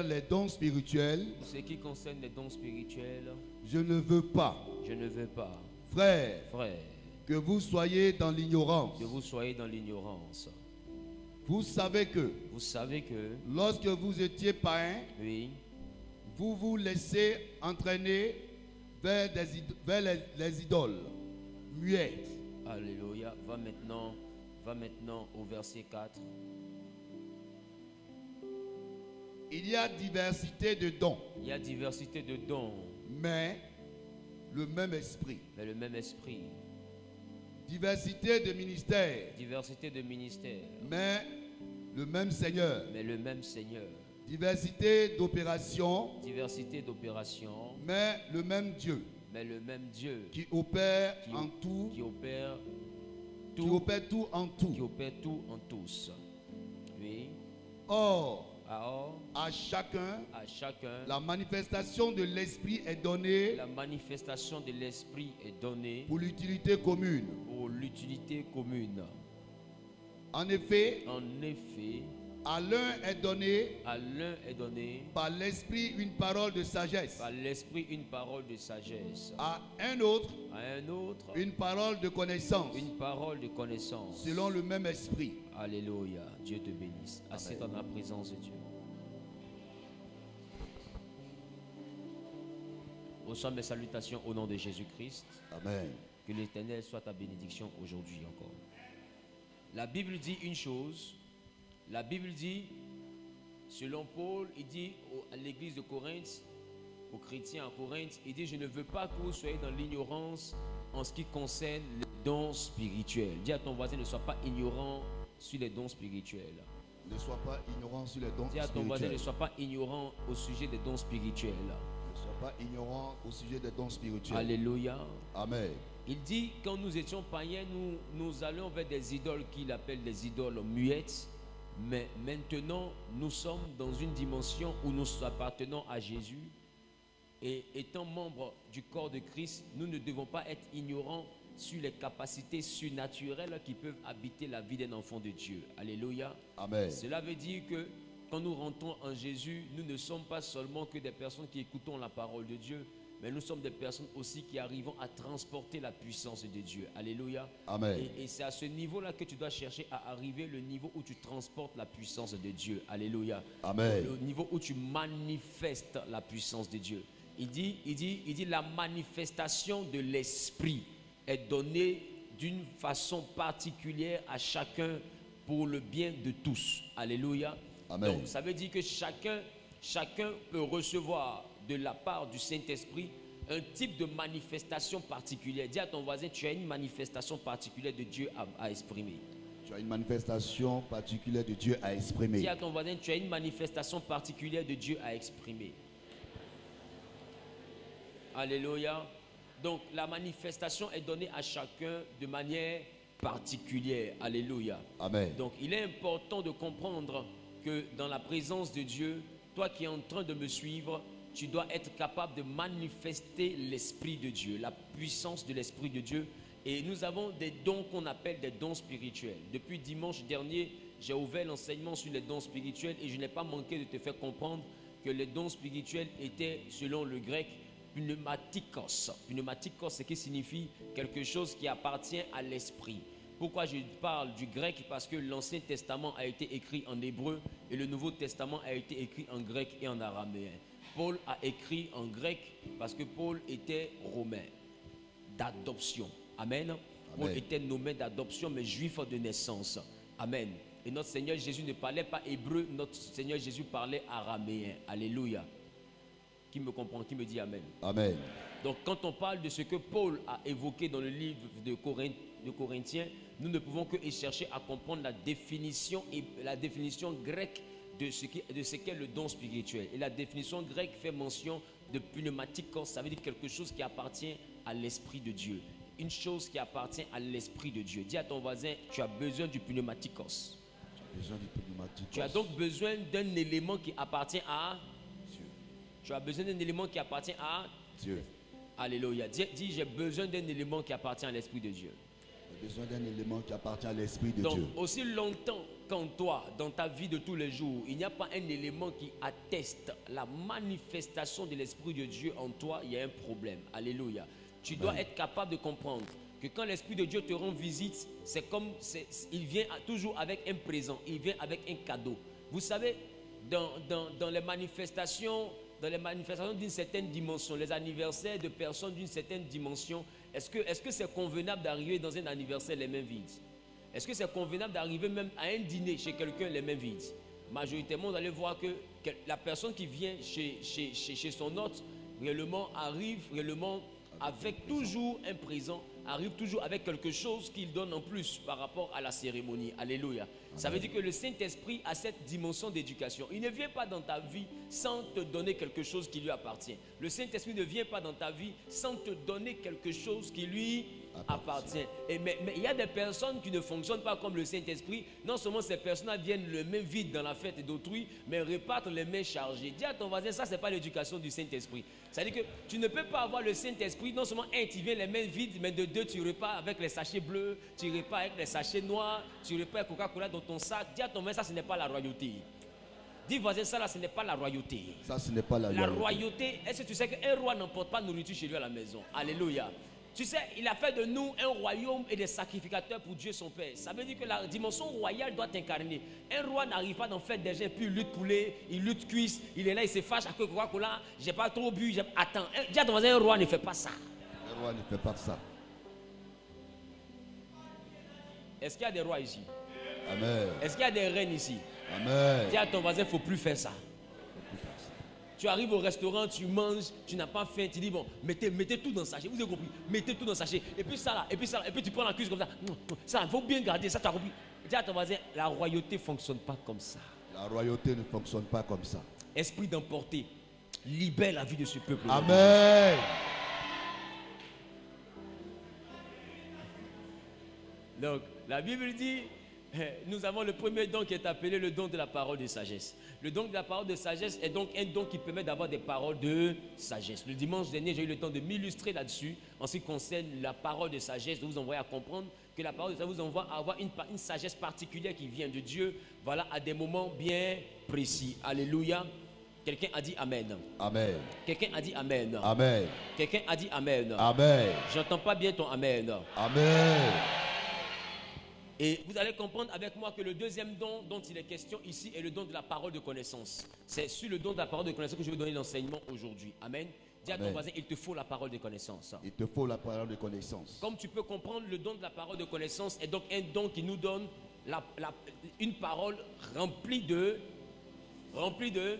les dons spirituels, Pour ce qui concerne les dons spirituels, je ne veux pas, je ne veux pas, frère, frère, que vous soyez dans l'ignorance. que vous soyez dans l'ignorance. Vous savez que Vous savez que, lorsque vous étiez païen, oui, vous vous laissez entraîner vers, des vers les, les idoles muettes. Alléluia. Va maintenant, va maintenant au verset 4. Il y a diversité de dons, Il y a diversité de dons, mais le même esprit. mais le même esprit. Diversité de ministères, Diversité de ministères, mais le même Seigneur. mais le même Seigneur. Diversité d'opérations, Diversité d'opérations, mais le même Dieu mais le même Dieu qui opère Qui- en tout, qui opère qui tout, opère tout en qui tout. opère tout en tous. Oui. Or, Alors, à chacun, à chacun, la manifestation de l'esprit est donnée la manifestation de l'esprit est donnée pour l'utilité commune. pour l'utilité commune. En effet, En effet, à l'un est donné à l'un est donné par l'esprit une parole de sagesse, par l'esprit une parole de sagesse, à un autre à un autre une parole de connaissance, une parole de connaissance. selon le même esprit. Alléluia. Dieu te bénisse. Assieds dans la présence de Dieu. Reçois mes salutations au nom de Jésus-Christ. Amen. Que l'Éternel soit ta bénédiction aujourd'hui encore. La Bible dit une chose. La Bible dit, selon Paul, il dit à l'église de Corinthe, aux chrétiens à Corinthe, il dit, je ne veux pas que vous soyez dans l'ignorance en ce qui concerne les dons spirituels. Dis à ton voisin, ne sois pas ignorant sur les dons spirituels. Ne sois pas ignorant sur les dons Dis à ton voisin, ne sois pas ignorant au sujet des dons spirituels. Ne sois pas ignorant au sujet des dons spirituels. Alléluia. Amen. Il dit, quand nous étions païens, nous, nous allions vers des idoles qu'il appelle des idoles muettes. Mais maintenant, nous sommes dans une dimension où nous appartenons à Jésus. Et étant membres du corps de Christ, nous ne devons pas être ignorants sur les capacités surnaturelles qui peuvent habiter la vie d'un enfant de Dieu. Alléluia. Amen. Cela veut dire que quand nous rentrons en Jésus, nous ne sommes pas seulement que des personnes qui écoutons la parole de Dieu, mais nous sommes des personnes aussi qui arrivons à transporter la puissance de Dieu. Alléluia. Amen. Et, et c'est à ce niveau-là que tu dois chercher à arriver, le niveau où tu transportes la puissance de Dieu. Alléluia. Amen. Le niveau où tu manifestes la puissance de Dieu. Il dit, il dit, il dit la manifestation de l'esprit est donnée d'une façon particulière à chacun pour le bien de tous. Alléluia. Amen. Donc ça veut dire que chacun, chacun peut recevoir de la part du Saint-Esprit un type de manifestation particulière. Dis à ton voisin, tu as une manifestation particulière de Dieu à, à exprimer. Tu as une manifestation particulière de Dieu à Dis exprimer. à ton voisin, tu as une manifestation particulière de Dieu à exprimer. Alléluia. Donc la manifestation est donnée à chacun de manière particulière. Alléluia. Amen. Donc il est important de comprendre que dans la présence de Dieu, toi qui es en train de me suivre, tu dois être capable de manifester l'Esprit de Dieu, la puissance de l'Esprit de Dieu. Et nous avons des dons qu'on appelle des dons spirituels. Depuis dimanche dernier, j'ai ouvert l'enseignement sur les dons spirituels et je n'ai pas manqué de te faire comprendre que les dons spirituels étaient, selon le grec, pneumatikos. Pneumatikos, ce qui signifie quelque chose qui appartient à l'esprit. Pourquoi je parle du grec? Parce que l'Ancien Testament a été écrit en hébreu et le Nouveau Testament a été écrit en grec et en araméen. Paul a écrit en grec parce que Paul était romain d'adoption. Amen. Paul était nommé d'adoption, mais juif de naissance. Amen. Et notre Seigneur Jésus ne parlait pas hébreu, notre Seigneur Jésus parlait araméen. Alléluia. Qui me comprend, qui me dit Amen? Amen. Donc quand on parle de ce que Paul a évoqué dans le livre de, Corinth- de Corinthiens, nous ne pouvons que chercher à comprendre la définition et la définition grecque de ce qui- de ce qu'est le don spirituel. Et la définition grecque fait mention de pneumatikos, ça veut dire quelque chose qui appartient à l'esprit de Dieu. Une chose qui appartient à l'esprit de Dieu. Dis à ton voisin, tu as besoin du pneumatikos. Besoin du. Tu as donc besoin d'un élément qui appartient à Dieu. tu as besoin d'un élément qui appartient à Dieu. Alléluia. Dis, dis, j'ai besoin d'un élément qui appartient à l'Esprit de Dieu. J'ai besoin d'un élément qui appartient à l'Esprit de Donc, Dieu. aussi longtemps qu'en toi, dans ta vie de tous les jours, il n'y a pas un élément qui atteste la manifestation de l'Esprit de Dieu en toi, il y a un problème. Alléluia. Tu dois être capable de comprendre que quand l'Esprit de Dieu te rend visite, c'est comme, c'est- il vient toujours avec un présent, il vient avec un cadeau. Vous savez, dans, dans- dans les manifestations, dans les manifestations d'une certaine dimension, les anniversaires de personnes d'une certaine dimension, est-ce que est-ce que c'est convenable d'arriver dans un anniversaire les mains vides? Est-ce que c'est convenable d'arriver même à un dîner chez quelqu'un les mains vides? Majoritairement, vous allez voir que, que la personne qui vient chez, chez, chez, chez son hôte, réellement arrive réellement avec toujours un présent, arrive toujours avec quelque chose qu'il donne en plus par rapport à la cérémonie. Alléluia. Ça veut dire que le Saint-Esprit a cette dimension d'éducation. Il ne vient pas dans ta vie sans te donner quelque chose qui lui appartient. Le Saint-Esprit ne vient pas dans ta vie sans te donner quelque chose qui lui appartient. Et mais, il y a des personnes qui ne fonctionnent pas comme le Saint-Esprit. Non seulement ces personnes viennent les mains vides dans la fête d'autrui, mais repartent les mains chargées. Dis à ton voisin, ça c'est pas l'éducation du Saint-Esprit. C'est-à-dire que tu ne peux pas avoir le Saint-Esprit, non seulement un, tu viens les mains vides, mais de deux, tu repars avec les sachets bleus, tu repars avec les sachets noirs, tu repars avec Coca-Cola dans ton sac. Dis à ton voisin, ça ce n'est pas la royauté. Dis voisin, ça là, ce n'est pas la royauté. Ça, ce n'est pas la, La loyauté. royauté, est-ce que tu sais qu'un roi n'emporte pas de nourriture chez lui à la maison? Alléluia. Tu sais, il a fait de nous un royaume et des sacrificateurs pour Dieu son Père. Ça veut dire que la dimension royale doit incarner. Un roi n'arrive pas d'en faire des gens, puis il lutte poulet, il lutte cuisse, il est là, il se fâche à Coca-Cola, j'ai pas trop bu, j'ai- attends. Un- Dis à ton voisin, un roi ne fait pas ça. Le roi ne fait pas ça. Est-ce qu'il y a des rois ici? Amen. Est-ce qu'il y a des reines ici? Amen. Dis à ton voisin, il ne faut plus faire ça. Tu arrives au restaurant, tu manges, tu n'as pas faim, tu dis bon, mettez, mettez tout dans le sachet. Vous avez compris? Mettez tout dans le sachet. Et puis ça là, et puis ça là, et puis tu prends la cuisse comme ça. Ça, il faut bien garder, ça tu as compris. Dis à ton voisin, la royauté ne fonctionne pas comme ça. La royauté ne fonctionne pas comme ça. Esprit d'emporter, libère la vie de ce peuple. Amen. Donc, la Bible dit, nous avons le premier don qui est appelé le don de la parole de sagesse. Le don de la parole de sagesse est donc un don qui permet d'avoir des paroles de sagesse. Le dimanche dernier, j'ai eu le temps de m'illustrer là-dessus en ce qui concerne la parole de sagesse, de vous envoyer à comprendre que la parole de sagesse vous envoie à avoir une, une sagesse particulière qui vient de Dieu, voilà, à des moments bien précis. Alléluia. Quelqu'un a dit Amen. Amen. Quelqu'un a dit Amen. Amen. Quelqu'un a dit Amen. Amen. J'entends pas bien ton Amen. Amen. Et vous allez comprendre avec moi que le deuxième don dont il est question ici est le don de la parole de connaissance. C'est sur le don de la parole de connaissance que je vais donner l'enseignement aujourd'hui. Amen. Dis à ton voisin, il te faut la parole de connaissance. Il te faut la parole de connaissance. Comme tu peux comprendre, le don de la parole de connaissance est donc un don qui nous donne la- la- une parole remplie de, remplie de,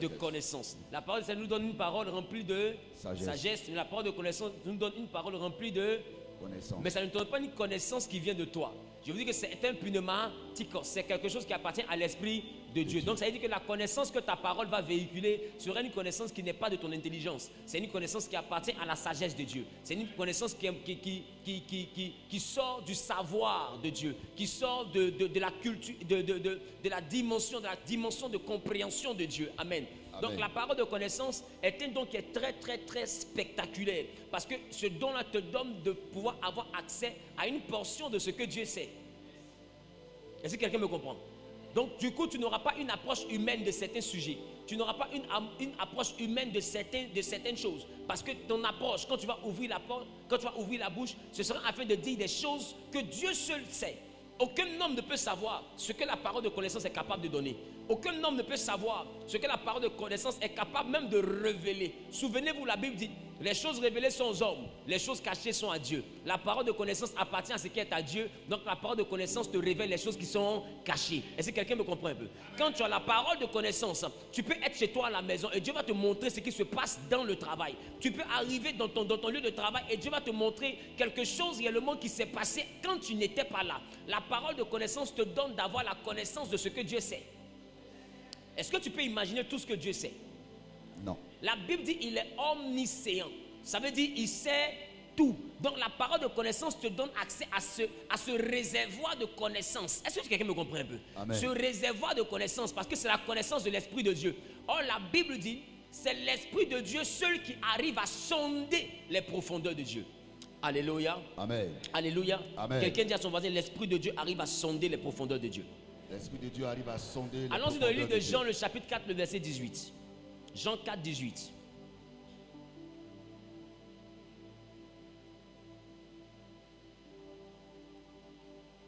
de connaissance. La parole, ça nous donne une parole remplie de Sagesse. sagesse. Mais la parole de connaissance nous donne une parole remplie de Connaissance. mais ça ne te donne pas une connaissance qui vient de toi. Je vous dis que c'est un pneumatikos, c'est quelque chose qui appartient à l'Esprit de Dieu. Donc ça veut dire que la connaissance que ta parole va véhiculer sera une connaissance qui n'est pas de ton intelligence. C'est une connaissance qui appartient à la sagesse de Dieu. C'est une connaissance qui, qui, qui, qui, sort du savoir de Dieu, qui sort de, de, de la culture, de, de, de, de la dimension, de la dimension de compréhension de Dieu. Amen. Donc Amen. la parole de connaissance est un don qui est très très très spectaculaire parce que ce don-là te donne de pouvoir avoir accès à une portion de ce que Dieu sait. Est-ce que quelqu'un me comprend Donc du coup, tu n'auras pas une approche humaine de certains sujets. Tu n'auras pas une, approche humaine de, de certaines choses. Parce que ton approche, quand tu vas ouvrir la porte, quand tu vas ouvrir la bouche, ce sera afin de dire des choses que Dieu seul sait. Aucun homme ne peut savoir ce que la parole de connaissance est capable de donner. Aucun homme ne peut savoir ce que la parole de connaissance est capable même de révéler. Souvenez-vous, la Bible dit, les choses révélées sont aux hommes, les choses cachées sont à Dieu. La parole de connaissance appartient à ce qui est à Dieu, donc la parole de connaissance te révèle les choses qui sont cachées. Est-ce que quelqu'un me comprend un peu? Quand tu as la parole de connaissance, tu peux être chez toi à la maison et Dieu va te montrer ce qui se passe dans le travail. Tu peux arriver dans ton, lieu de travail et Dieu va te montrer quelque chose réellement qui s'est passé quand tu n'étais pas là. La parole de connaissance te donne d'avoir la connaissance de ce que Dieu sait. Est-ce que tu peux imaginer tout ce que Dieu sait? Non. La Bible dit il est omniscient. Ça veut dire il sait tout. Donc la parole de connaissance te donne accès à ce, à ce réservoir de connaissance. Est-ce que quelqu'un me comprend un peu? Amen. Ce réservoir de connaissance, parce que c'est la connaissance de l'Esprit de Dieu. Or la Bible dit c'est l'Esprit de Dieu seul qui arrive à sonder les profondeurs de Dieu. Alléluia. Amen. Alléluia. Amen. Quelqu'un dit à son voisin, l'Esprit de Dieu arrive à sonder les profondeurs de Dieu. L'Esprit de Dieu arrive à sonder. Allons-y dans le livre de Dieu. Jean, le chapitre 4, le verset 18. Jean 4, 18.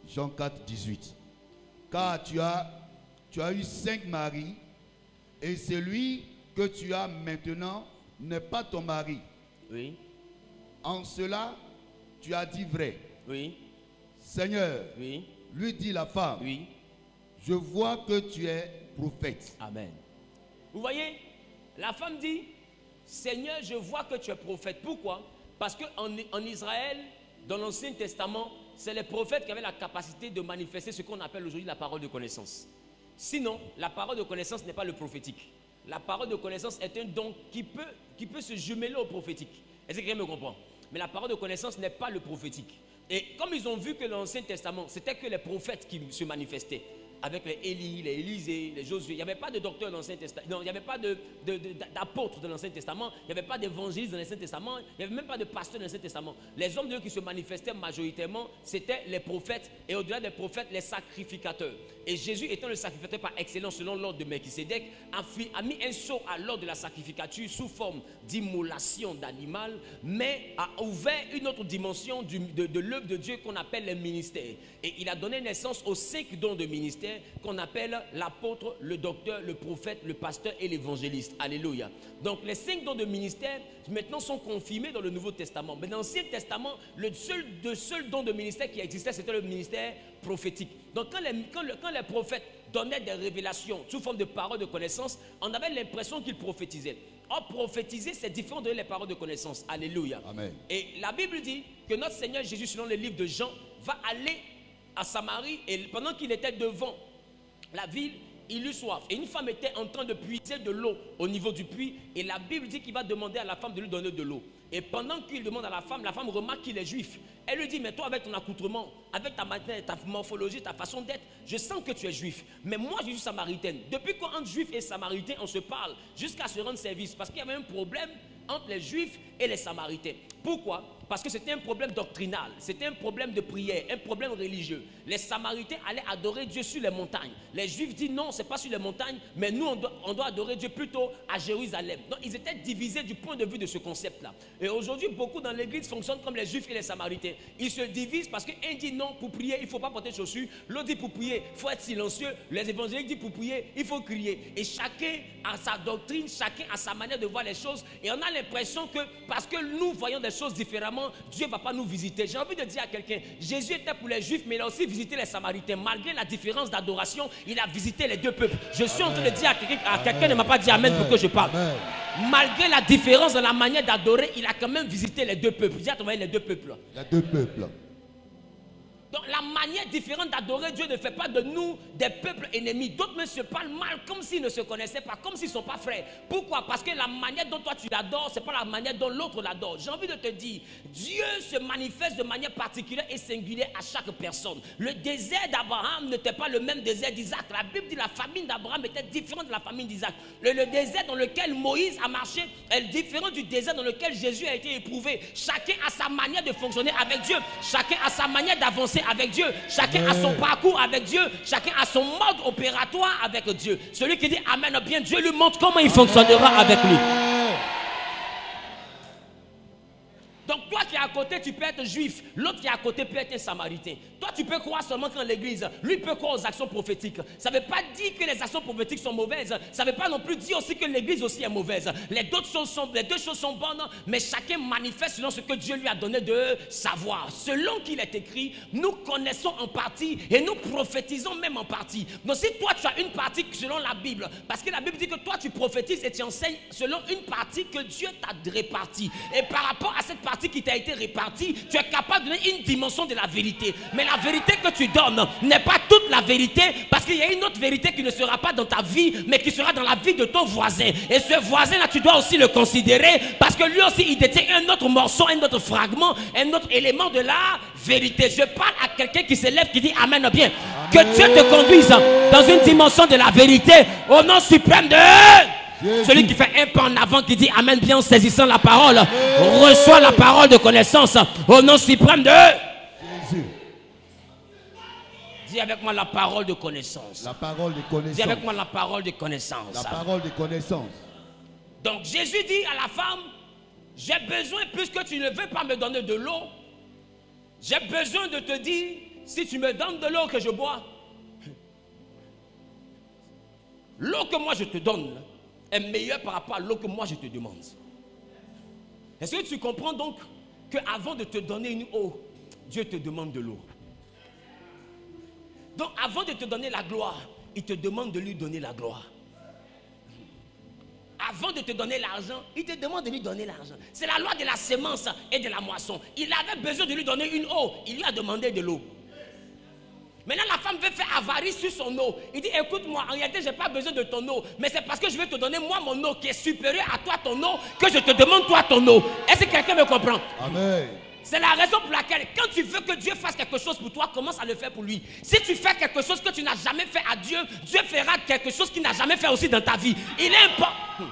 Jean 4, 18. Car tu as, tu as eu cinq maris, et celui que tu as maintenant n'est pas ton mari. Oui, En cela, tu as dit vrai. oui, Seigneur, oui, lui dit la femme, oui. Je vois que tu es prophète. Amen. Vous voyez, la femme dit, Seigneur, je vois que tu es prophète. Pourquoi? Parce qu'en en Israël, dans l'Ancien Testament, c'est les prophètes qui avaient la capacité de manifester ce qu'on appelle aujourd'hui la parole de connaissance. Sinon, la parole de connaissance n'est pas le prophétique. La parole de connaissance est un don qui peut, qui peut se jumeler au prophétique. Est-ce que quelqu'un me comprend? Mais la parole de connaissance n'est pas le prophétique. Et comme ils ont vu que l'Ancien Testament, c'était que les prophètes qui se manifestaient, avec les Élie, les Élisée, les Josué, il n'y avait pas de docteur dans l'Ancien Testament, non, il n'y avait pas d'apôtres dans l'Ancien Testament, il n'y avait pas d'évangélistes dans l'Ancien Testament, il n'y avait même pas de pasteurs dans l'Ancien Testament. Les hommes de Dieu qui se manifestaient majoritairement, c'était les prophètes, et au-delà des prophètes, les sacrificateurs. Et Jésus, étant le sacrificateur par excellence selon l'ordre de Melchisédek, a, a mis un saut à l'ordre de la sacrificature sous forme d'immolation d'animal, mais a ouvert une autre dimension de, de l'œuvre de Dieu qu'on appelle les ministères. Et il a donné naissance aux cinq dons de ministère qu'on appelle l'apôtre, le docteur, le prophète, le pasteur et l'évangéliste. Alléluia. Donc les cinq dons de ministère maintenant sont confirmés dans le Nouveau Testament. Mais dans l'Ancien Testament, le seul, le seul don de ministère qui existait, c'était le ministère prophétique. Donc quand les, quand le- quand les prophètes donnaient des révélations sous forme de paroles de connaissance, on avait l'impression qu'ils prophétisaient. Or, prophétiser, c'est différent de les paroles de connaissance. Alléluia. Amen. Et la Bible dit que notre Seigneur Jésus, selon le livre de Jean, va aller à Samarie et pendant qu'il était devant la ville, il eut soif. Et une femme était en train de puiser de l'eau au niveau du puits. Et la Bible dit qu'il va demander à la femme de lui donner de l'eau. Et pendant qu'il demande à la femme, la femme remarque qu'il est juif. Elle lui dit, mais toi avec ton accoutrement, avec ta, manière, ta morphologie, ta façon d'être, je sens que tu es juif. Mais moi, je suis samaritaine. Depuis quand entre juif et samaritain, on se parle jusqu'à se rendre service. Parce qu'il y avait un problème entre les juifs et les samaritains. Pourquoi? Parce que c'était un problème doctrinal, c'était un problème de prière, un problème religieux. Les samaritains allaient adorer Dieu sur les montagnes. Les juifs disent non, c'est pas sur les montagnes, mais nous on doit, adorer Dieu plutôt à Jérusalem. Donc ils étaient divisés du point de vue de ce concept-là. Et aujourd'hui, beaucoup dans l'église fonctionnent comme les juifs et les samaritains. Ils se divisent parce qu'un dit non, pour prier, il ne faut pas porter chaussures. L'autre dit pour prier, il faut être silencieux. Les évangéliques disent pour prier, il faut crier. Et chacun a sa doctrine, chacun a sa manière de voir les choses. Et on a l'impression que parce que nous voyons des choses différemment, Dieu ne va pas nous visiter. J'ai envie de dire à quelqu'un, Jésus était pour les juifs, mais il a aussi visité les samaritains. Malgré la différence d'adoration, il a visité les deux peuples. Je suis en train de dire à quelqu'un, à quelqu'un ne m'a pas dit Amen pour que je parle. Amen. Malgré la différence dans la manière d'adorer, il a quand même visité les deux peuples. Dis à les deux peuples. A deux peuples. Donc la manière différente d'adorer Dieu ne fait pas de nous des peuples ennemis. D'autres même se parlent mal comme s'ils ne se connaissaient pas, comme s'ils ne sont pas frères. Pourquoi? Parce que la manière dont toi tu l'adores, ce n'est pas la manière dont l'autre l'adore. J'ai envie de te dire, Dieu se manifeste de manière particulière et singulière à chaque personne. Le désert d'Abraham n'était pas le même désert d'Isaac. La Bible dit que la famine d'Abraham était différente de la famine d'Isaac. Le désert dans lequel Moïse a marché est différent du désert dans lequel Jésus a été éprouvé. Chacun a sa manière de fonctionner avec Dieu. Chacun a sa manière d'avancer avec Dieu. Chacun a son parcours avec Dieu. Chacun a son mode opératoire avec Dieu. Celui qui dit Amen, bien Dieu lui montre comment il fonctionnera avec lui. Donc toi qui es à côté, tu peux être juif. L'autre qui est à côté peut être un samaritain. Toi, tu peux croire seulement qu'en l'église, lui peut croire aux actions prophétiques. Ça ne veut pas dire que les actions prophétiques sont mauvaises. Ça ne veut pas non plus dire aussi que l'église aussi est mauvaise. Les deux, choses sont, les deux choses sont bonnes, mais chacun manifeste selon ce que Dieu lui a donné de savoir. Selon qu'il est écrit, nous connaissons en partie et nous prophétisons même en partie. Donc si toi tu as une partie selon la Bible, parce que la Bible dit que toi tu prophétises et tu enseignes selon une partie que Dieu t'a répartie. Et par rapport à cette partie qui t'a été répartie, tu es capable de donner une dimension de la vérité. Mais la vérité que tu donnes n'est pas toute la vérité, parce qu'il y a une autre vérité qui ne sera pas dans ta vie, mais qui sera dans la vie de ton voisin. Et ce voisin-là, tu dois aussi le considérer, parce que lui aussi, il détient un autre morceau, un autre fragment, un autre élément de la vérité. Je parle à quelqu'un qui se lève, qui dit Amen bien. Que Dieu te conduise dans une dimension de la vérité au nom suprême de... Celui qui fait un pas en avant, qui dit Amen bien en saisissant la parole, reçoit la parole de connaissance au nom suprême de... Jésus. Dis avec moi la parole de connaissance. La parole de Dis connaissance. avec moi la parole de connaissance. La parole de connaissance. Donc Jésus dit à la femme, j'ai besoin, puisque tu ne veux pas me donner de l'eau, j'ai besoin de te dire, si tu me donnes de l'eau que je bois, l'eau que moi je te donne est meilleure par rapport à l'eau que moi je te demande. Est-ce que tu comprends donc qu'avant de te donner une eau, Dieu te demande de l'eau? Donc avant de te donner la gloire, il te demande de lui donner la gloire. Avant de te donner l'argent, il te demande de lui donner l'argent. C'est la loi de la sémence et de la moisson. Il avait besoin de lui donner une eau. Il lui a demandé de l'eau. Maintenant, la femme veut faire avarice sur son eau. Il dit, écoute-moi, en réalité, je n'ai pas besoin de ton eau. Mais c'est parce que je vais te donner, moi, mon eau qui est supérieure à toi, ton eau, que je te demande, toi, ton eau. Est-ce que quelqu'un me comprend? Amen. c'est la raison pour laquelle, quand tu veux que Dieu fasse quelque chose pour toi, commence à le faire pour lui. Si tu fais quelque chose que tu n'as jamais fait à Dieu, Dieu fera quelque chose qu'il n'a jamais fait aussi dans ta vie. Il est important.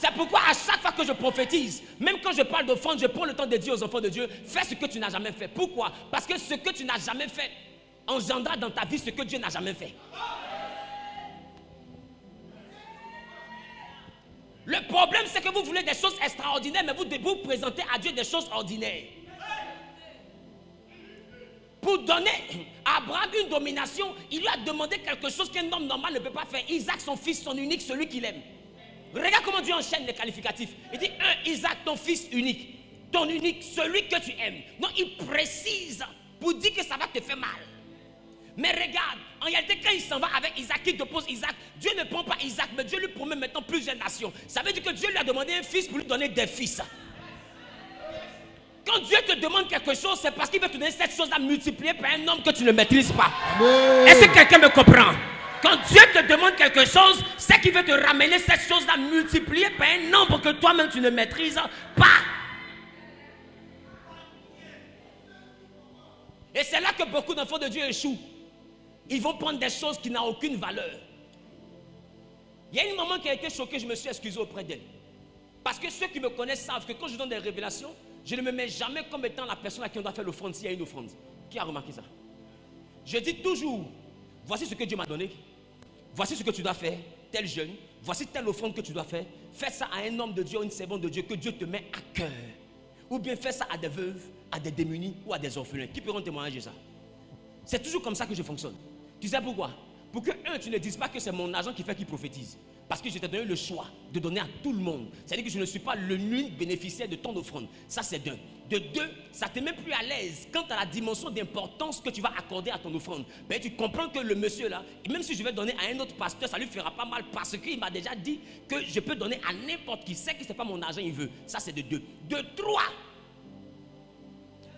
C'est pourquoi à chaque fois que je prophétise, même quand je parle d'offrande, je prends le temps de dire aux enfants de Dieu, fais ce que tu n'as jamais fait. Pourquoi? Parce que ce que tu n'as jamais fait engendra dans ta vie ce que Dieu n'a jamais fait. Le problème, c'est que vous voulez des choses extraordinaires, mais vous vous présenter à Dieu des choses ordinaires. Pour donner à Abraham une domination, il lui a demandé quelque chose qu'un homme normal ne peut pas faire. Isaac, son fils, son unique, celui qu'il aime. Regarde comment Dieu enchaîne les qualificatifs. Il dit, un, Isaac, ton fils unique. Ton unique, celui que tu aimes. Non, il précise pour dire que ça va te faire mal. Mais regarde, en réalité, quand il s'en va avec Isaac, il dépose Isaac, Dieu ne prend pas Isaac, mais Dieu lui promet maintenant plusieurs nations. Ça veut dire que Dieu lui a demandé un fils pour lui donner des fils. Quand Dieu te demande quelque chose, c'est parce qu'il veut te donner cette chose à multiplier par un homme que tu ne maîtrises pas. Est-ce que quelqu'un me comprend? Quand Dieu te demande quelque chose, c'est qu'il veut te ramener cette chose-là multipliée par un nombre que toi-même tu ne maîtrises pas. Et c'est là que beaucoup d'enfants de Dieu échouent. Ils vont prendre des choses qui n'ont aucune valeur. Il y a une maman qui a été choquée, je me suis excusé auprès d'elle. Parce que ceux qui me connaissent savent que quand je donne des révélations, je ne me mets jamais comme étant la personne à qui on doit faire l'offrande s'il y a une offrande. Qui a remarqué ça? Je dis toujours, voici ce que Dieu m'a donné. Voici ce que tu dois faire, tel jeune. Voici telle offrande que tu dois faire. Fais ça à un homme de Dieu, une servante de Dieu que Dieu te met à cœur. Ou bien fais ça à des veuves, à des démunis ou à des orphelins. Qui pourront témoigner de ça? C'est toujours comme ça que je fonctionne. Tu sais pourquoi? Pour que, un, tu ne dises pas que c'est mon agent qui fait qu'il prophétise. Parce que je t'ai donné le choix de donner à tout le monde. C'est-à-dire que je ne suis pas le l'unique bénéficiaire de ton offrande. Ça, c'est d'un. De deux, ça te met plus à l'aise quant à la dimension d'importance que tu vas accorder à ton offrande. Mais tu comprends que le monsieur là, même si je vais donner à un autre pasteur, ça lui fera pas mal parce qu'il m'a déjà dit que je peux donner à n'importe qui. sait que ce n'est pas mon argent, il veut. Ça, c'est de deux. De trois,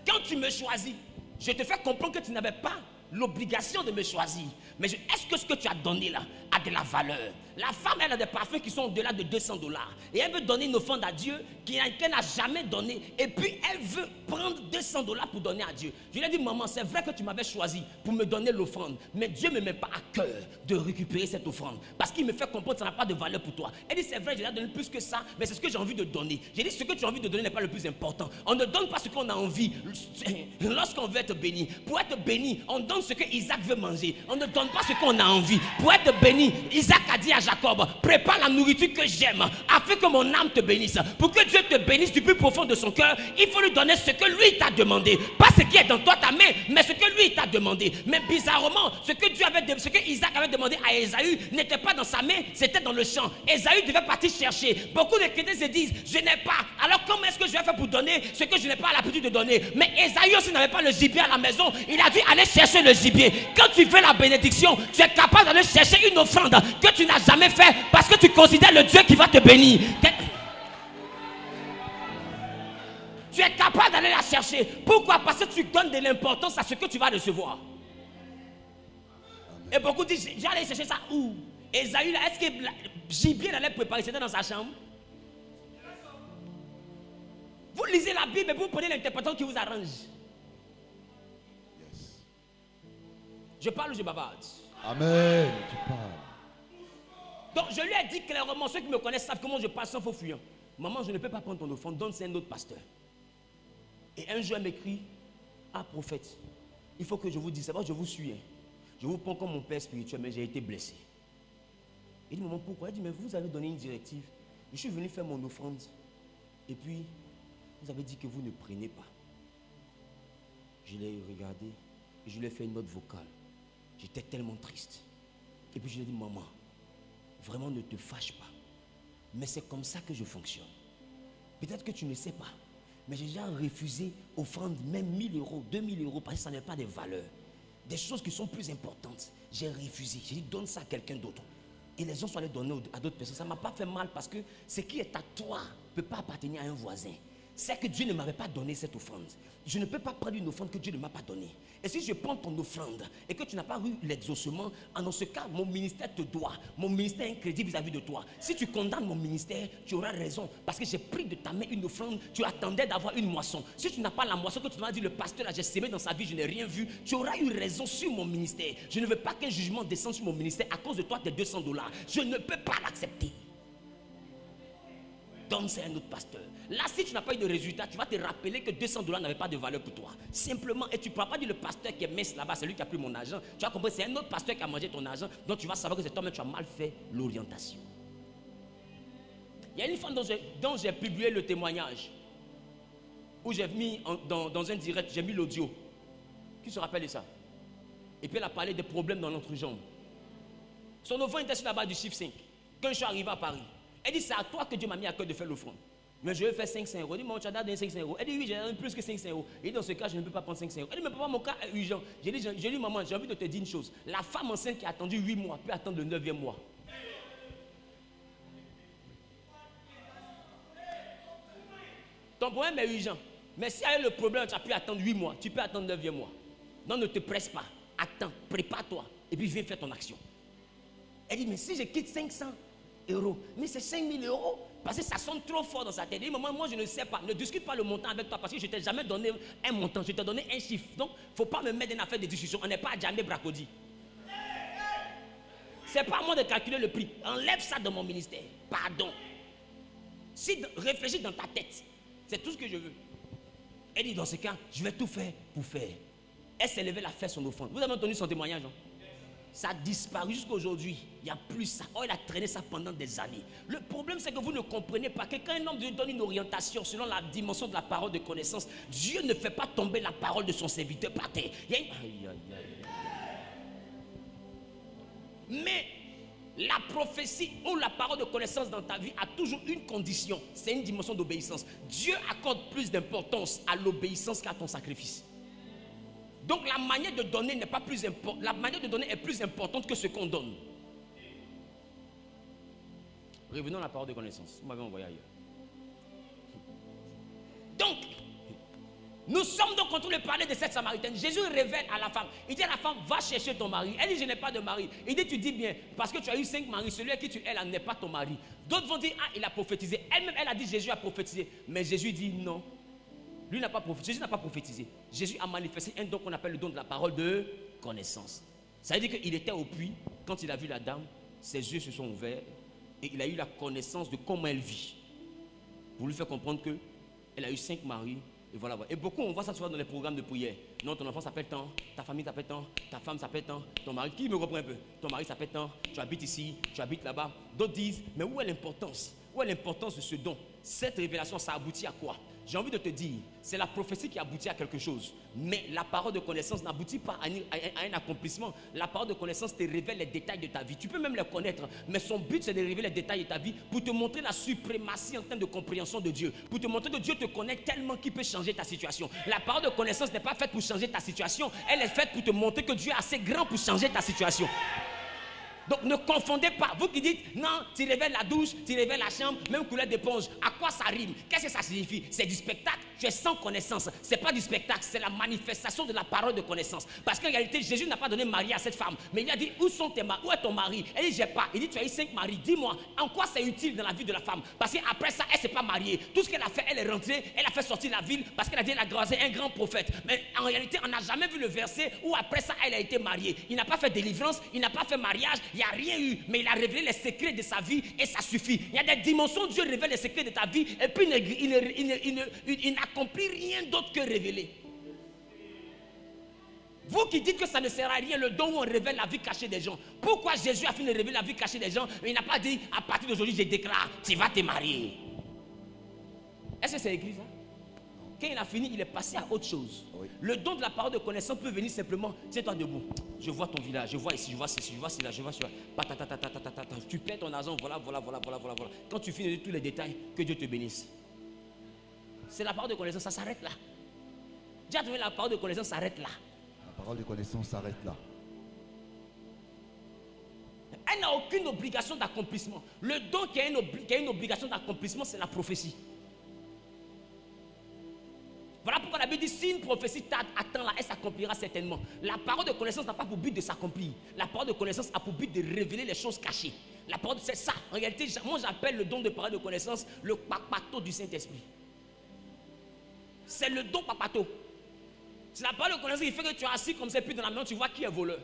quand tu me choisis, je te fais comprendre que tu n'avais pas l'obligation de me choisir. Mais est-ce que ce que tu as donné là a de la valeur? La femme, elle a des parfums qui sont au-delà de 200 dollars. Et elle veut donner une offrande à Dieu qu'elle n'a jamais donnée. Et puis, elle veut prendre 200 dollars pour donner à Dieu. Je lui ai dit, maman, c'est vrai que tu m'avais choisi pour me donner l'offrande. Mais Dieu ne me met pas à cœur de récupérer cette offrande. Parce qu'il me fait comprendre que ça n'a pas de valeur pour toi. Elle dit, c'est vrai, je l'ai donné plus que ça. Mais c'est ce que j'ai envie de donner. J'ai dit, ce que tu as envie de donner n'est pas le plus important. On ne donne pas ce qu'on a envie lorsqu'on veut être béni. Pour être béni, on donne ce que Isaac veut manger. On ne donne pas ce qu'on a envie. Pour être béni, Isaac a dit à Jacob, prépare la nourriture que j'aime afin que mon âme te bénisse. Pour que Dieu te bénisse du plus profond de son cœur, il faut lui donner ce que lui t'a demandé. Pas ce qui est dans toi, ta main, mais ce que lui t'a demandé. Mais bizarrement, ce que Dieu avait, ce que Isaac avait demandé à Esaü n'était pas dans sa main, c'était dans le champ. Esaü devait partir chercher. Beaucoup de chrétiens se disent, je n'ai pas. Alors comment est-ce que je vais faire pour donner ce que je n'ai pas l'habitude de donner? Mais Esaü aussi n'avait pas le gibier à la maison. Il a dû aller chercher le gibier. Quand tu veux la bénédiction, tu es capable d'aller chercher une offrande que tu n'as jamais fait parce que tu considères le Dieu qui va te bénir. Tu es capable d'aller la chercher. Pourquoi? Parce que tu donnes de l'importance à ce que tu vas recevoir. Et beaucoup disent, allé chercher ça où? Esaü, là, est-ce que gibier allait préparer? C'était dans sa chambre Vous lisez la Bible et vous prenez l'interprétation qui vous arrange. Je parle ou je bavarde Amen. Tu parles. Donc je lui ai dit clairement, ceux qui me connaissent savent comment je parle sans faux fuyant. Maman, je ne peux pas prendre ton offrande, donne c'est un autre pasteur. Et un jour, elle m'écrit, ah prophète, il faut que je vous dise, c'est vrai, je vous suis. hein. Je vous prends comme mon père spirituel, mais j'ai été blessé. Il dit, maman, pourquoi? Il dit, mais vous avez donné une directive. Je suis venu faire mon offrande. Et puis, vous avez dit que vous ne prenez pas. Je l'ai regardé et je lui ai fait une note vocale. J'étais tellement triste. Et puis je lui ai dit, maman, vraiment ne te fâche pas. Mais c'est comme ça que je fonctionne. Peut-être que tu ne sais pas. Mais j'ai déjà refusé offrande, même 1000 euros, 2000 euros, parce que ça n'a pas de valeur. Des choses qui sont plus importantes. J'ai refusé. J'ai dit, donne ça à quelqu'un d'autre. Et les gens sont allés donner à d'autres personnes. Ça ne m'a pas fait mal parce que ce qui est à toi ne peut pas appartenir à un voisin. C'est que Dieu ne m'avait pas donné cette offrande. Je ne peux pas prendre une offrande que Dieu ne m'a pas donnée. Et si je prends ton offrande et que tu n'as pas eu l'exaucement, en ce cas, mon ministère te doit. Mon ministère est crédit vis-à-vis de toi. Si tu condamnes mon ministère, tu auras raison. Parce que j'ai pris de ta main une offrande, tu attendais d'avoir une moisson. Si tu n'as pas la moisson que tu m'as dit, le pasteur là, j'ai dans sa vie, je n'ai rien vu, tu auras eu raison sur mon ministère. Je ne veux pas qu'un jugement descende sur mon ministère à cause de toi, tes 200 dollars. Je ne peux pas l'accepter. Donne ça à un autre pasteur. Là, si tu n'as pas eu de résultat, tu vas te rappeler que 200 dollars n'avaient pas de valeur pour toi. Simplement, et tu ne pourras pas dire le pasteur qui est mince là-bas, c'est lui qui a pris mon argent. Tu vas comprendre, c'est un autre pasteur qui a mangé ton argent. Donc tu vas savoir que c'est toi-même, tu as mal fait l'orientation. Il y a une femme dont j'ai, publié le témoignage, où j'ai mis dans, un direct, j'ai mis l'audio. Qui se rappelle de ça? Et puis elle a parlé des problèmes dans l'entrejambe. Son offrande était sur la base du chiffre 5. Quand je suis arrivé à Paris, elle dit c'est à toi que Dieu m'a mis à cœur de faire l'offrande. Mais je vais faire 500 euros. Elle dit, mon tu as donné 500 euros. Elle dit, oui, j'ai donné plus que 500 euros. Et dans ce cas, je ne peux pas prendre 500 euros. Elle dit, mais papa, mon cas est urgent. J'ai dit, dit, maman, j'ai envie de te dire une chose. La femme enceinte qui a attendu 8 mois peut attendre le 9e mois. Ton problème est urgent. Mais si avec le problème, tu as pu attendre 8 mois, tu peux attendre 9e mois. Donc ne te presse pas. Attends, prépare-toi. Et puis viens faire ton action. Elle dit, mais si je quitte 500 mais c'est 5000 euros. Parce que ça sonne trop fort dans sa tête. Elle dit, maman, moi je ne sais pas. Ne discute pas le montant avec toi parce que je ne t'ai jamais donné un montant. Je t'ai donné un chiffre. Donc, il ne faut pas me mettre dans affaire de discussion. On n'est pas Djamé Bracodi. C'est pas à moi de calculer le prix. Enlève ça de mon ministère. Pardon. Si réfléchis dans ta tête, c'est tout ce que je veux. Elle dit dans ce cas, je vais tout faire pour faire. Elle s'est levée, elle a fait son offrande. Vous avez entendu son témoignage, non Ça a disparu jusqu'à aujourd'hui. Il n'y a plus ça. Oh, il a traîné ça pendant des années. Le problème, c'est que vous ne comprenez pas que quand un homme Dieu donne une orientation selon la dimension de la parole de connaissance, Dieu ne fait pas tomber la parole de son serviteur par terre. Il y a une- Aïe, aïe, aïe. Mais la prophétie ou la parole de connaissance dans ta vie a toujours une condition. C'est une dimension d'obéissance. Dieu accorde plus d'importance à l'obéissance qu'à ton sacrifice. Donc la manière de donner n'est pas plus importante. La manière de donner est plus importante que ce qu'on donne. Revenons à la parole de connaissance. Vous m'avez envoyé ailleurs. Donc, nous sommes donc en train de parler de cette Samaritaine. Jésus révèle à la femme. Il dit à la femme, va chercher ton mari. Elle dit, je n'ai pas de mari. Il dit, tu dis bien, parce que tu as eu cinq maris, celui à qui tu es là n'est pas ton mari. D'autres vont dire, ah, il a prophétisé. Elle-même, elle a dit, Jésus a prophétisé. Mais Jésus dit, non. Lui n'a pas prophétisé. Jésus n'a pas prophétisé. Jésus a manifesté un don qu'on appelle le don de la parole de connaissance. Ça veut dire qu'il était au puits. Quand il a vu la dame, ses yeux se sont ouverts. Et il a eu la connaissance de comment elle vit. Pour lui faire comprendre que elle a eu cinq maris. Et voilà. Et beaucoup, on voit ça souvent dans les programmes de prière. Non, ton enfant s'appelle tant, ta famille s'appelle tant, ta femme s'appelle tant, ton mari, qui me reprend un peu? Ton mari s'appelle tant, tu habites ici, tu habites là-bas. D'autres disent, mais où est l'importance? Où est l'importance de ce don? Cette révélation, ça aboutit à quoi? J'ai envie de te dire, c'est la prophétie qui aboutit à quelque chose. Mais la parole de connaissance n'aboutit pas à un, accomplissement. La parole de connaissance te révèle les détails de ta vie. Tu peux même les connaître, mais son but, c'est de révéler les détails de ta vie pour te montrer la suprématie en termes de compréhension de Dieu. Pour te montrer que Dieu te connaît tellement qu'il peut changer ta situation. La parole de connaissance n'est pas faite pour changer ta situation. Elle est faite pour te montrer que Dieu est assez grand pour changer ta situation. Donc ne confondez pas. Vous qui dites, non, tu révèles la douche, tu révèles la chambre, même couleur d'éponge. À quoi ça rime? Qu'est-ce que ça signifie? C'est du spectacle. Tu es sans connaissance. C'est pas du spectacle, c'est la manifestation de la parole de connaissance. Parce qu'en réalité, Jésus n'a pas donné mari à cette femme. Mais il a dit, où sont tes Où est ton mari? Elle dit, j'ai pas. Il dit, tu as eu cinq maris. Dis-moi, en quoi c'est utile dans la vie de la femme? Parce qu'après ça, elle s'est pas mariée. Tout ce qu'elle a fait, elle est rentrée, elle a fait sortir la ville parce qu'elle a dit, elle un grand prophète. Mais en réalité, on n'a jamais vu le verset où après ça, elle a été mariée. Il n'a pas fait délivrance, il n'a pas fait mariage, n'y a rien eu. Mais il a révélé les secrets de sa vie et ça suffit. Il y a des dimensions, Dieu révèle les secrets de ta vie et puis il, n'accomplit rien d'autre que révéler. Vous qui dites que ça ne sert à rien, le don où on révèle la vie cachée des gens. Pourquoi Jésus a fini de révéler la vie cachée des gens, il n'a pas dit à partir d'aujourd'hui, je déclare, tu vas te marier. Est-ce que c'est écrit quand il a fini, il est passé à autre chose. Le don de la parole de connaissance peut venir simplement, c'est toi debout. Je vois ton village, je vois ici, je vois ceci, je vois cela, je vois cela. Tu perds ton argent, voilà, voilà, voilà, voilà, voilà, voilà. Quand tu finis tous les détails, que Dieu te bénisse. C'est la parole de connaissance, ça s'arrête là. Dieu a trouvé la parole de connaissance s'arrête là. La parole de connaissance s'arrête là. Elle n'a aucune obligation d'accomplissement. Le don qui a une obligation d'accomplissement, c'est la prophétie. Voilà pourquoi la Bible dit si une prophétie tarde, attends-la, elle s'accomplira certainement. La parole de connaissance n'a pas pour but de s'accomplir. La parole de connaissance a pour but de révéler les choses cachées. La parole, c'est ça. En réalité, moi j'appelle le don de parole de connaissance le papato du Saint-Esprit. C'est le don papato. C'est la parole de connaissance qui fait que tu es assis comme ça, puis dans la main, tu vois qui est voleur.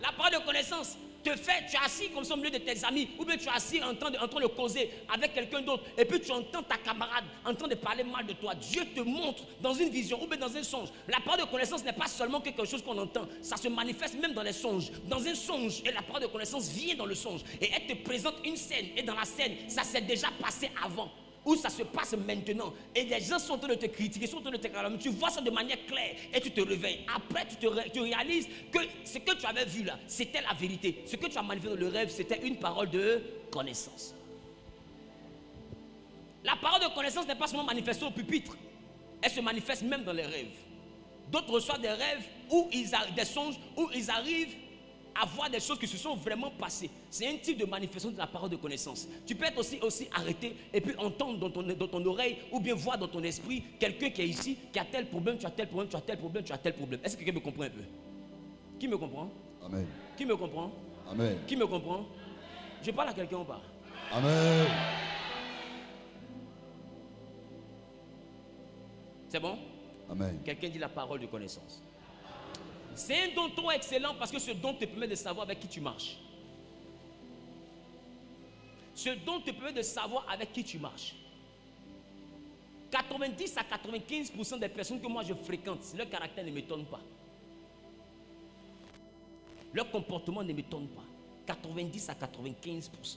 La parole de connaissance te fait, tu es assis comme ça au milieu de tes amis, ou bien tu es assis en train de, en train de causer avec quelqu'un d'autre, et puis tu entends ta camarade en train de parler mal de toi. Dieu te montre dans une vision ou bien dans un songe. La parole de connaissance n'est pas seulement quelque chose qu'on entend, ça se manifeste même dans les songes. Dans un songe, et la parole de connaissance vient dans le songe, et elle te présente une scène, et dans la scène, ça s'est déjà passé avant où ça se passe maintenant. Et les gens sont en train de te critiquer, sont en train de te calmer. Tu vois ça de manière claire et tu te réveilles. Après, tu, te réalises que ce que tu avais vu là, c'était la vérité. Ce que tu as manifesté dans le rêve, c'était une parole de connaissance. La parole de connaissance n'est pas seulement manifestée au pupitre, elle se manifeste même dans les rêves. D'autres reçoivent des rêves ou ils des songes où ils arrivent à voir des choses qui se sont vraiment passées. C'est un type de manifestation de la parole de connaissance. Tu peux être aussi, aussi arrêté et puis entendre dans ton, dans ton oreille ou bien voir dans ton esprit quelqu'un qui est ici, qui a tel problème, tu as tel problème, tu as tel problème, tu as tel problème. Est-ce que quelqu'un me comprend un peu? Qui me comprend? Amen. Qui me comprend? Amen. Qui me comprend? Je parle à quelqu'un ou pas? Amen. C'est bon? Amen. Quelqu'un dit la parole de connaissance. C'est un don trop excellent parce que ce don te permet de savoir avec qui tu marches. Ce don te permet de savoir avec qui tu marches. 90 à 95% des personnes que moi je fréquente, leur caractère ne m'étonne pas. Leur comportement ne m'étonne pas. 90 à 95%.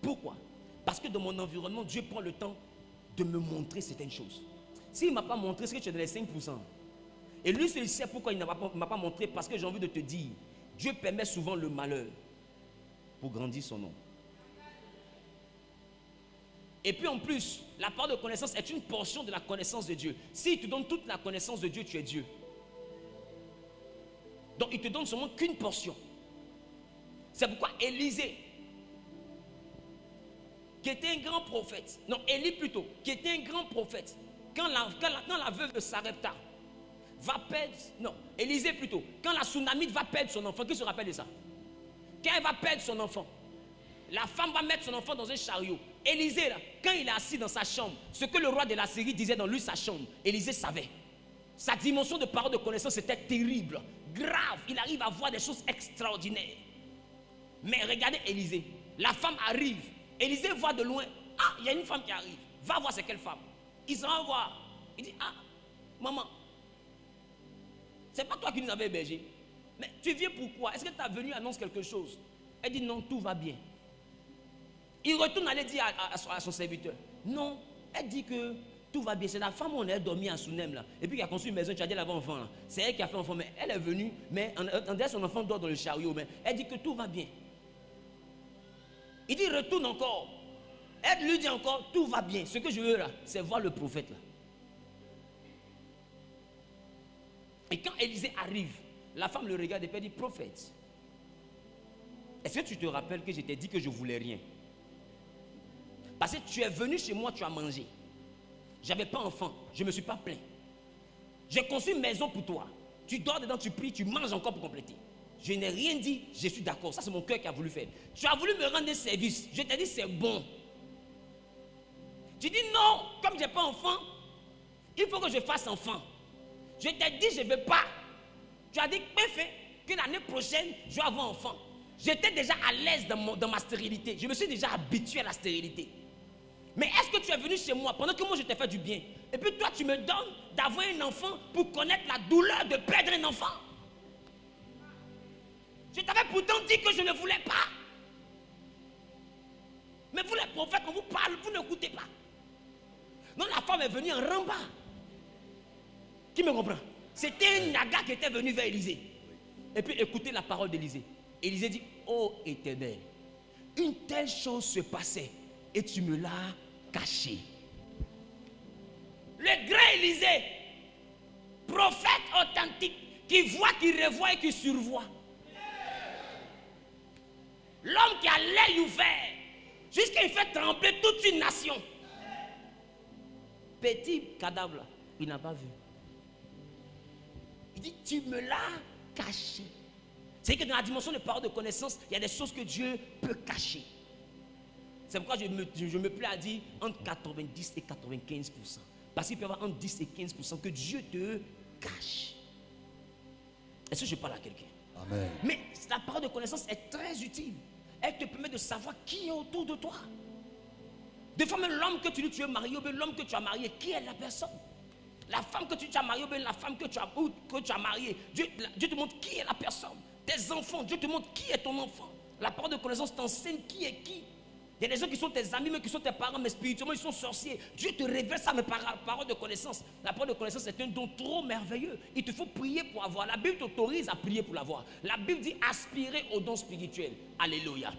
Pourquoi? Parce que dans mon environnement, Dieu prend le temps de me montrer certaines choses. S'il ne m'a pas montré, c'est que tu es dans les 5%. Et lui, il sait pourquoi il ne m'a pas, montré. Parce que j'ai envie de te dire, Dieu permet souvent le malheur pour grandir son nom. Et puis en plus, la part de connaissance est une portion de la connaissance de Dieu. S'il te donne toute la connaissance de Dieu, tu es Dieu. Donc il te donne seulement qu'une portion. C'est pourquoi Élisée, qui était un grand prophète, non, Élie plutôt, qui était un grand prophète, quand la, la veuve de Sarepta va perdre, non, Élisée plutôt, quand la tsunamite va perdre son enfant, qui se rappelle de ça? Quand elle va perdre son enfant, la femme va mettre son enfant dans un chariot. Élisée, là, quand il est assis dans sa chambre, ce que le roi de la Syrie disait dans lui, sa chambre, Élisée savait. Sa dimension de parole de connaissance était terrible, grave. Il arrive à voir des choses extraordinaires. Mais regardez Élisée. La femme arrive. Élisée voit de loin. Ah, il y a une femme qui arrive. Va voir c'est quelle femme. Il s'en va voir. Il dit Ah, maman, c'est pas toi qui nous avais hébergés. Mais tu viens pourquoi Est-ce que tu as venu annoncer quelque chose? Elle dit Non, tout va bien. Il retourne aller dire à, son- serviteur Non, elle dit que tout va bien. C'est la femme où on a dormi à Sounem là. Et puis qui a construit une maison, tu as dit elle avait enfant là. C'est elle qui a fait enfant. Mais elle est venue, mais en, en son enfant dort dans le chariot. Elle dit que tout va bien. Il dit retourne encore. Elle lui dit encore tout va bien. Ce que je veux là, c'est voir le prophète là. Et quand Élisée arrive, la femme le regarde et dit prophète. Est-ce que tu te rappelles que je t'ai dit que je voulais rien? Parce que tu es venu chez moi, tu as mangé. J'avais pas enfant, je ne me suis pas plaint. J'ai conçu une maison pour toi. Tu dors dedans, tu pries, tu manges encore pour compléter. Je n'ai rien dit, je suis d'accord. Ça, c'est mon cœur qui a voulu faire. Tu as voulu me rendre service. Je t'ai dit, c'est bon. Tu dis non, comme je n'ai pas enfant, il faut que je fasse enfant. Je t'ai dit, je ne veux pas. Tu as dit, fait que l'année prochaine, je vais avoir enfant. J'étais déjà à l'aise dans, ma stérilité. Je me suis déjà habitué à la stérilité. Mais est-ce que tu es venu chez moi pendant que moi je t'ai fait du bien? Et puis toi, tu me donnes d'avoir un enfant pour connaître la douleur de perdre un enfant. Je t'avais pourtant dit que je ne voulais pas. Mais vous les prophètes, on vous parle, vous n'écoutez pas. Non, la femme est venue en ramba. Qui me comprend C'était un naga qui était venu vers Élisée. Et puis écoutez la parole d'Élisée. Élisée dit, oh éternel, une telle chose se passait et tu me l'as caché. Le grand Élisée, prophète authentique, qui voit, qui revoit et qui survoit. L'homme qui a l'œil ouvert, jusqu'à il fait trembler toute une nation. Petit cadavre, il n'a pas vu. Il dit, tu me l'as caché. C'est que dans la dimension de parole de connaissance, il y a des choses que Dieu peut cacher. C'est pourquoi je me, je me plais à dire entre 90 et 95%. Parce qu'il peut y avoir entre 10 et 15% que Dieu te cache. Est-ce que je parle à quelqu'un? Amen. Mais la parole de connaissance est très utile. Elle te permet de savoir qui est autour de toi. Des fois, même l'homme que tu dis tu es marié, ou l'homme que tu as marié, qui est la personne? La femme que tu, as mariée, la femme que tu as, ou que tu as mariée. Dieu, Dieu te montre qui est la personne. Tes enfants, Dieu te montre qui est ton enfant. La parole de connaissance t'enseigne qui est qui. Il y a des gens qui sont tes amis, mais qui sont tes parents, mais spirituellement, ils sont sorciers. Dieu te révèle ça, mais par la parole de connaissance. La parole de connaissance est un don trop merveilleux. Il te faut prier pour avoir. La Bible t'autorise à prier pour l'avoir. La Bible dit aspirer au don spirituel. Alléluia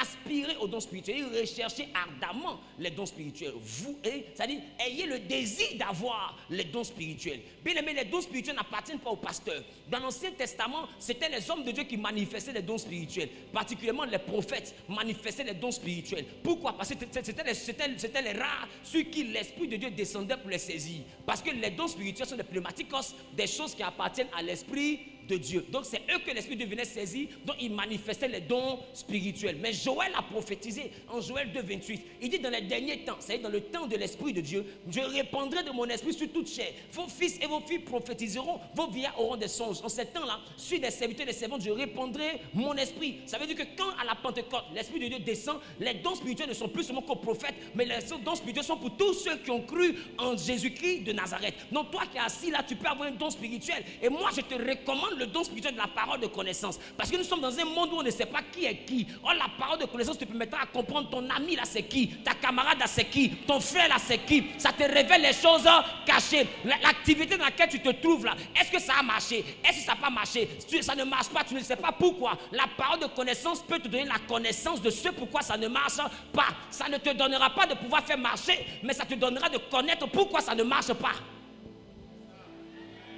aspirez aux dons spirituels, recherchez ardemment les dons spirituels. Vous, c'est-à-dire, ayez le désir d'avoir les dons spirituels. Bien aimé, les dons spirituels n'appartiennent pas aux pasteurs. Dans l'Ancien Testament, c'était les hommes de Dieu qui manifestaient les dons spirituels. Particulièrement les prophètes manifestaient les dons spirituels. Pourquoi? Parce que c'était les, rares sur qui l'Esprit de Dieu descendait pour les saisir. Parce que les dons spirituels sont des pneumatiques, des choses qui appartiennent à l'Esprit de Dieu. Donc c'est eux que l'Esprit de Dieu venait saisir, donc ils manifestaient les dons spirituels. Mais Joël a prophétisé en Joël 2, 28. Il dit dans les derniers temps, c'est-à-dire dans le temps de l'Esprit de Dieu, je répandrai de mon esprit sur toute chair. Vos fils et vos filles prophétiseront, vos vieillards auront des songes. En ce temps-là, sur des serviteurs et des servantes, je répandrai mon esprit. Ça veut dire que quand à la Pentecôte, l'Esprit de Dieu descend, les dons spirituels ne sont plus seulement qu'aux prophètes, mais les dons spirituels sont pour tous ceux qui ont cru en Jésus-Christ de Nazareth. Donc toi qui es assis là, tu peux avoir un don spirituel. Et moi, je te recommande le don spirituel de la parole de connaissance. Parce que nous sommes dans un monde où on ne sait pas qui est qui. La parole de connaissance te permettra à comprendre ton ami là c'est qui, ta camarade là c'est qui, ton frère là c'est qui. Ça te révèle les choses cachées. L'activité dans laquelle tu te trouves là, est-ce que ça a marché? Est-ce que ça n'a pas marché? Ça ne marche pas, tu ne sais pas pourquoi? La parole de connaissance peut te donner la connaissance de ce pourquoi ça ne marche pas. Ça ne te donnera pas de pouvoir faire marcher, mais ça te donnera de connaître pourquoi ça ne marche pas.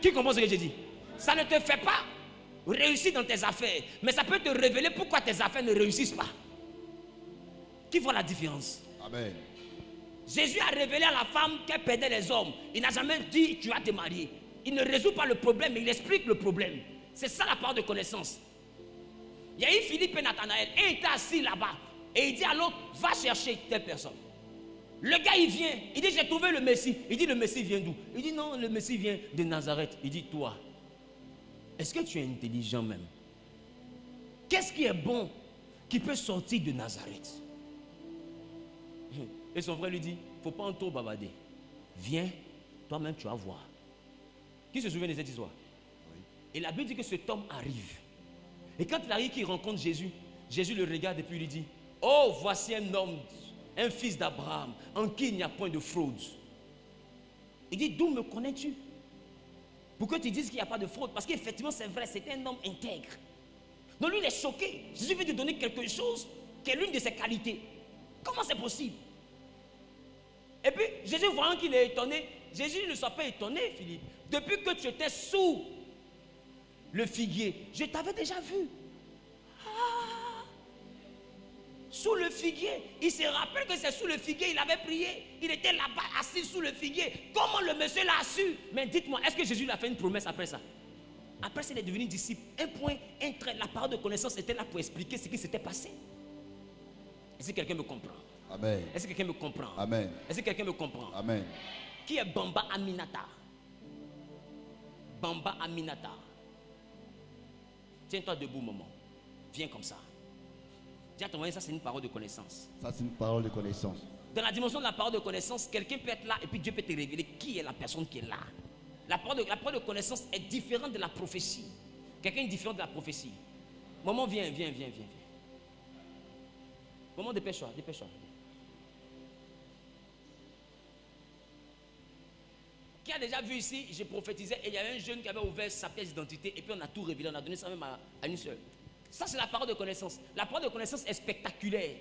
Qui comprend ce que j'ai dit? Ça ne te fait pas réussir dans tes affaires, mais ça peut te révéler pourquoi tes affaires ne réussissent pas. Qui voit la différence? Amen. Jésus a révélé à la femme qu'elle perdait les hommes. Il n'a jamais dit tu vas te marier. Il ne résout pas le problème, mais il explique le problème. C'est ça la part de connaissance. Il y a eu Philippe et Nathanaël. Un était assis là-bas. Et il dit à l'autre, va chercher telle personne. Le gars, il vient. Il dit, j'ai trouvé le Messie. Il dit, le Messie vient d'où? Il dit, non, le Messie vient de Nazareth. Il dit, toi, est-ce que tu es intelligent même? Qu'est-ce qui est bon qui peut sortir de Nazareth? Et son frère lui dit, faut pas en trop babader. Viens, toi-même tu vas voir. Qui se souvient de cette histoire? Et la Bible dit que cet homme arrive. Et quand il arrive, qu'il rencontre Jésus, Jésus le regarde et puis lui dit, oh, voici un homme, un fils d'Abraham, en qui il n'y a point de fraude. Il dit, d'où me connais-tu? Pour que tu dises qu'il n'y a pas de fraude. Parce qu'effectivement, c'est vrai, c'est un homme intègre. Donc lui, il est choqué. Jésus veut te donner quelque chose qui est l'une de ses qualités. Comment c'est possible? Et puis, Jésus, voyant qu'il est étonné, Jésus ne soit pas étonné, Philippe. Depuis que tu étais sous le figuier, je t'avais déjà vu sous le figuier. Il se rappelle que c'est sous le figuier, il avait prié. Il était là-bas assis sous le figuier. Comment le monsieur l'a su? Mais dites-moi, est-ce que Jésus lui a fait une promesse après ça? Après, il est devenu disciple. Un point, un trait, la parole de connaissance était là pour expliquer ce qui s'était passé. Est-ce que quelqu'un me comprend? Amen. Est-ce que quelqu'un me comprend? Amen. Est-ce que quelqu'un me comprend? Amen. Qui est Bamba Aminata? Bamba Aminata. Tiens-toi debout, maman. Viens comme ça. Dis à ton ça c'est une parole de connaissance. Ça, c'est une parole de connaissance. dans la dimension de la parole de connaissance, quelqu'un peut être là et puis Dieu peut te révéler qui est la personne qui est là. La parole de, la parole de connaissance est différente de la prophétie. Quelqu'un est différent de la prophétie. Maman, viens, viens, viens, viens. viens. Maman, dépêche-toi, dépêche-toi. Qui a déjà vu ici, je prophétisais et il y avait un jeune qui avait ouvert sa pièce d'identité et puis on a tout révélé, on a donné ça même à, à une seule. Ça, c'est la parole de connaissance. La parole de connaissance est spectaculaire.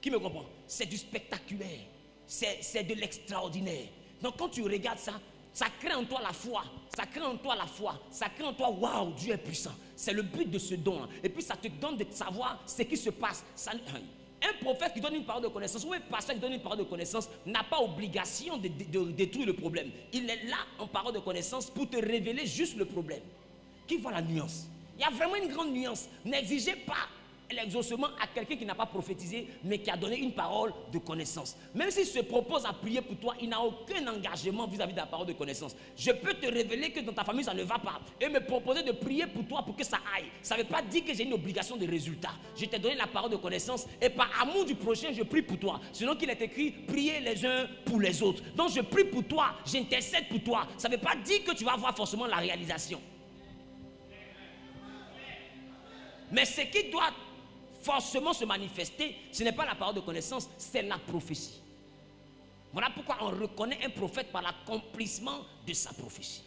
Qui me comprend? C'est du spectaculaire. C'est de l'extraordinaire. Donc quand tu regardes ça, ça crée en toi la foi. Ça crée en toi la foi. Ça crée en toi, waouh, Dieu est puissant. C'est le but de ce don. Et puis ça te donne de savoir ce qui se passe. Un prophète qui donne une parole de connaissance ou un pasteur qui donne une parole de connaissance n'a pas obligation de détruire le problème. Il est là en parole de connaissance pour te révéler juste le problème. Qui voit la nuance? Il y a vraiment une grande nuance. N'exigez pas l'exaucement à quelqu'un qui n'a pas prophétisé, mais qui a donné une parole de connaissance. Même s'il se propose à prier pour toi, il n'a aucun engagement vis-à-vis de la parole de connaissance. Je peux te révéler que dans ta famille, ça ne va pas. Et me proposer de prier pour toi pour que ça aille. Ça ne veut pas dire que j'ai une obligation de résultat. Je t'ai donné la parole de connaissance et par amour du prochain, je prie pour toi. Sinon qu'il est écrit, priez les uns pour les autres. Donc je prie pour toi, j'intercède pour toi. Ça ne veut pas dire que tu vas avoir forcément la réalisation. Mais ce qui doit forcément se manifester, ce n'est pas la parole de connaissance, c'est la prophétie. Voilà pourquoi on reconnaît un prophète par l'accomplissement de sa prophétie.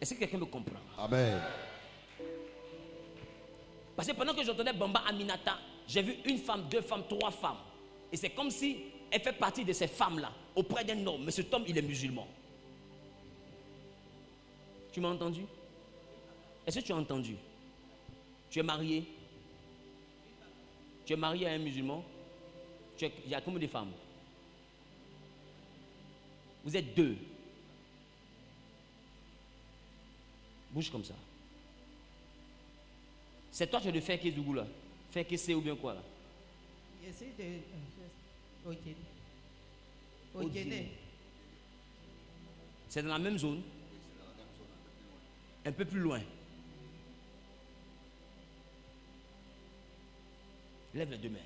Est-ce que quelqu'un me comprend? Amen. Parce que pendant que j'entendais Bamba Aminata, j'ai vu une femme, deux femmes, trois femmes. Et c'est comme si elle fait partie de ces femmes-là, auprès d'un homme. Mais cet homme, il est musulman. Tu m'as entendu? Est-ce que tu as entendu? Tu es marié Tu es marié à un musulman Tu es- Il y a combien de femmes? Vous êtes deux. Bouge comme ça. C'est toi qui as de faire Kézougou là. Faire Kessé ou bien quoi là? De. euh. C'est dans la même zone Un peu plus loin. Lève les deux mains.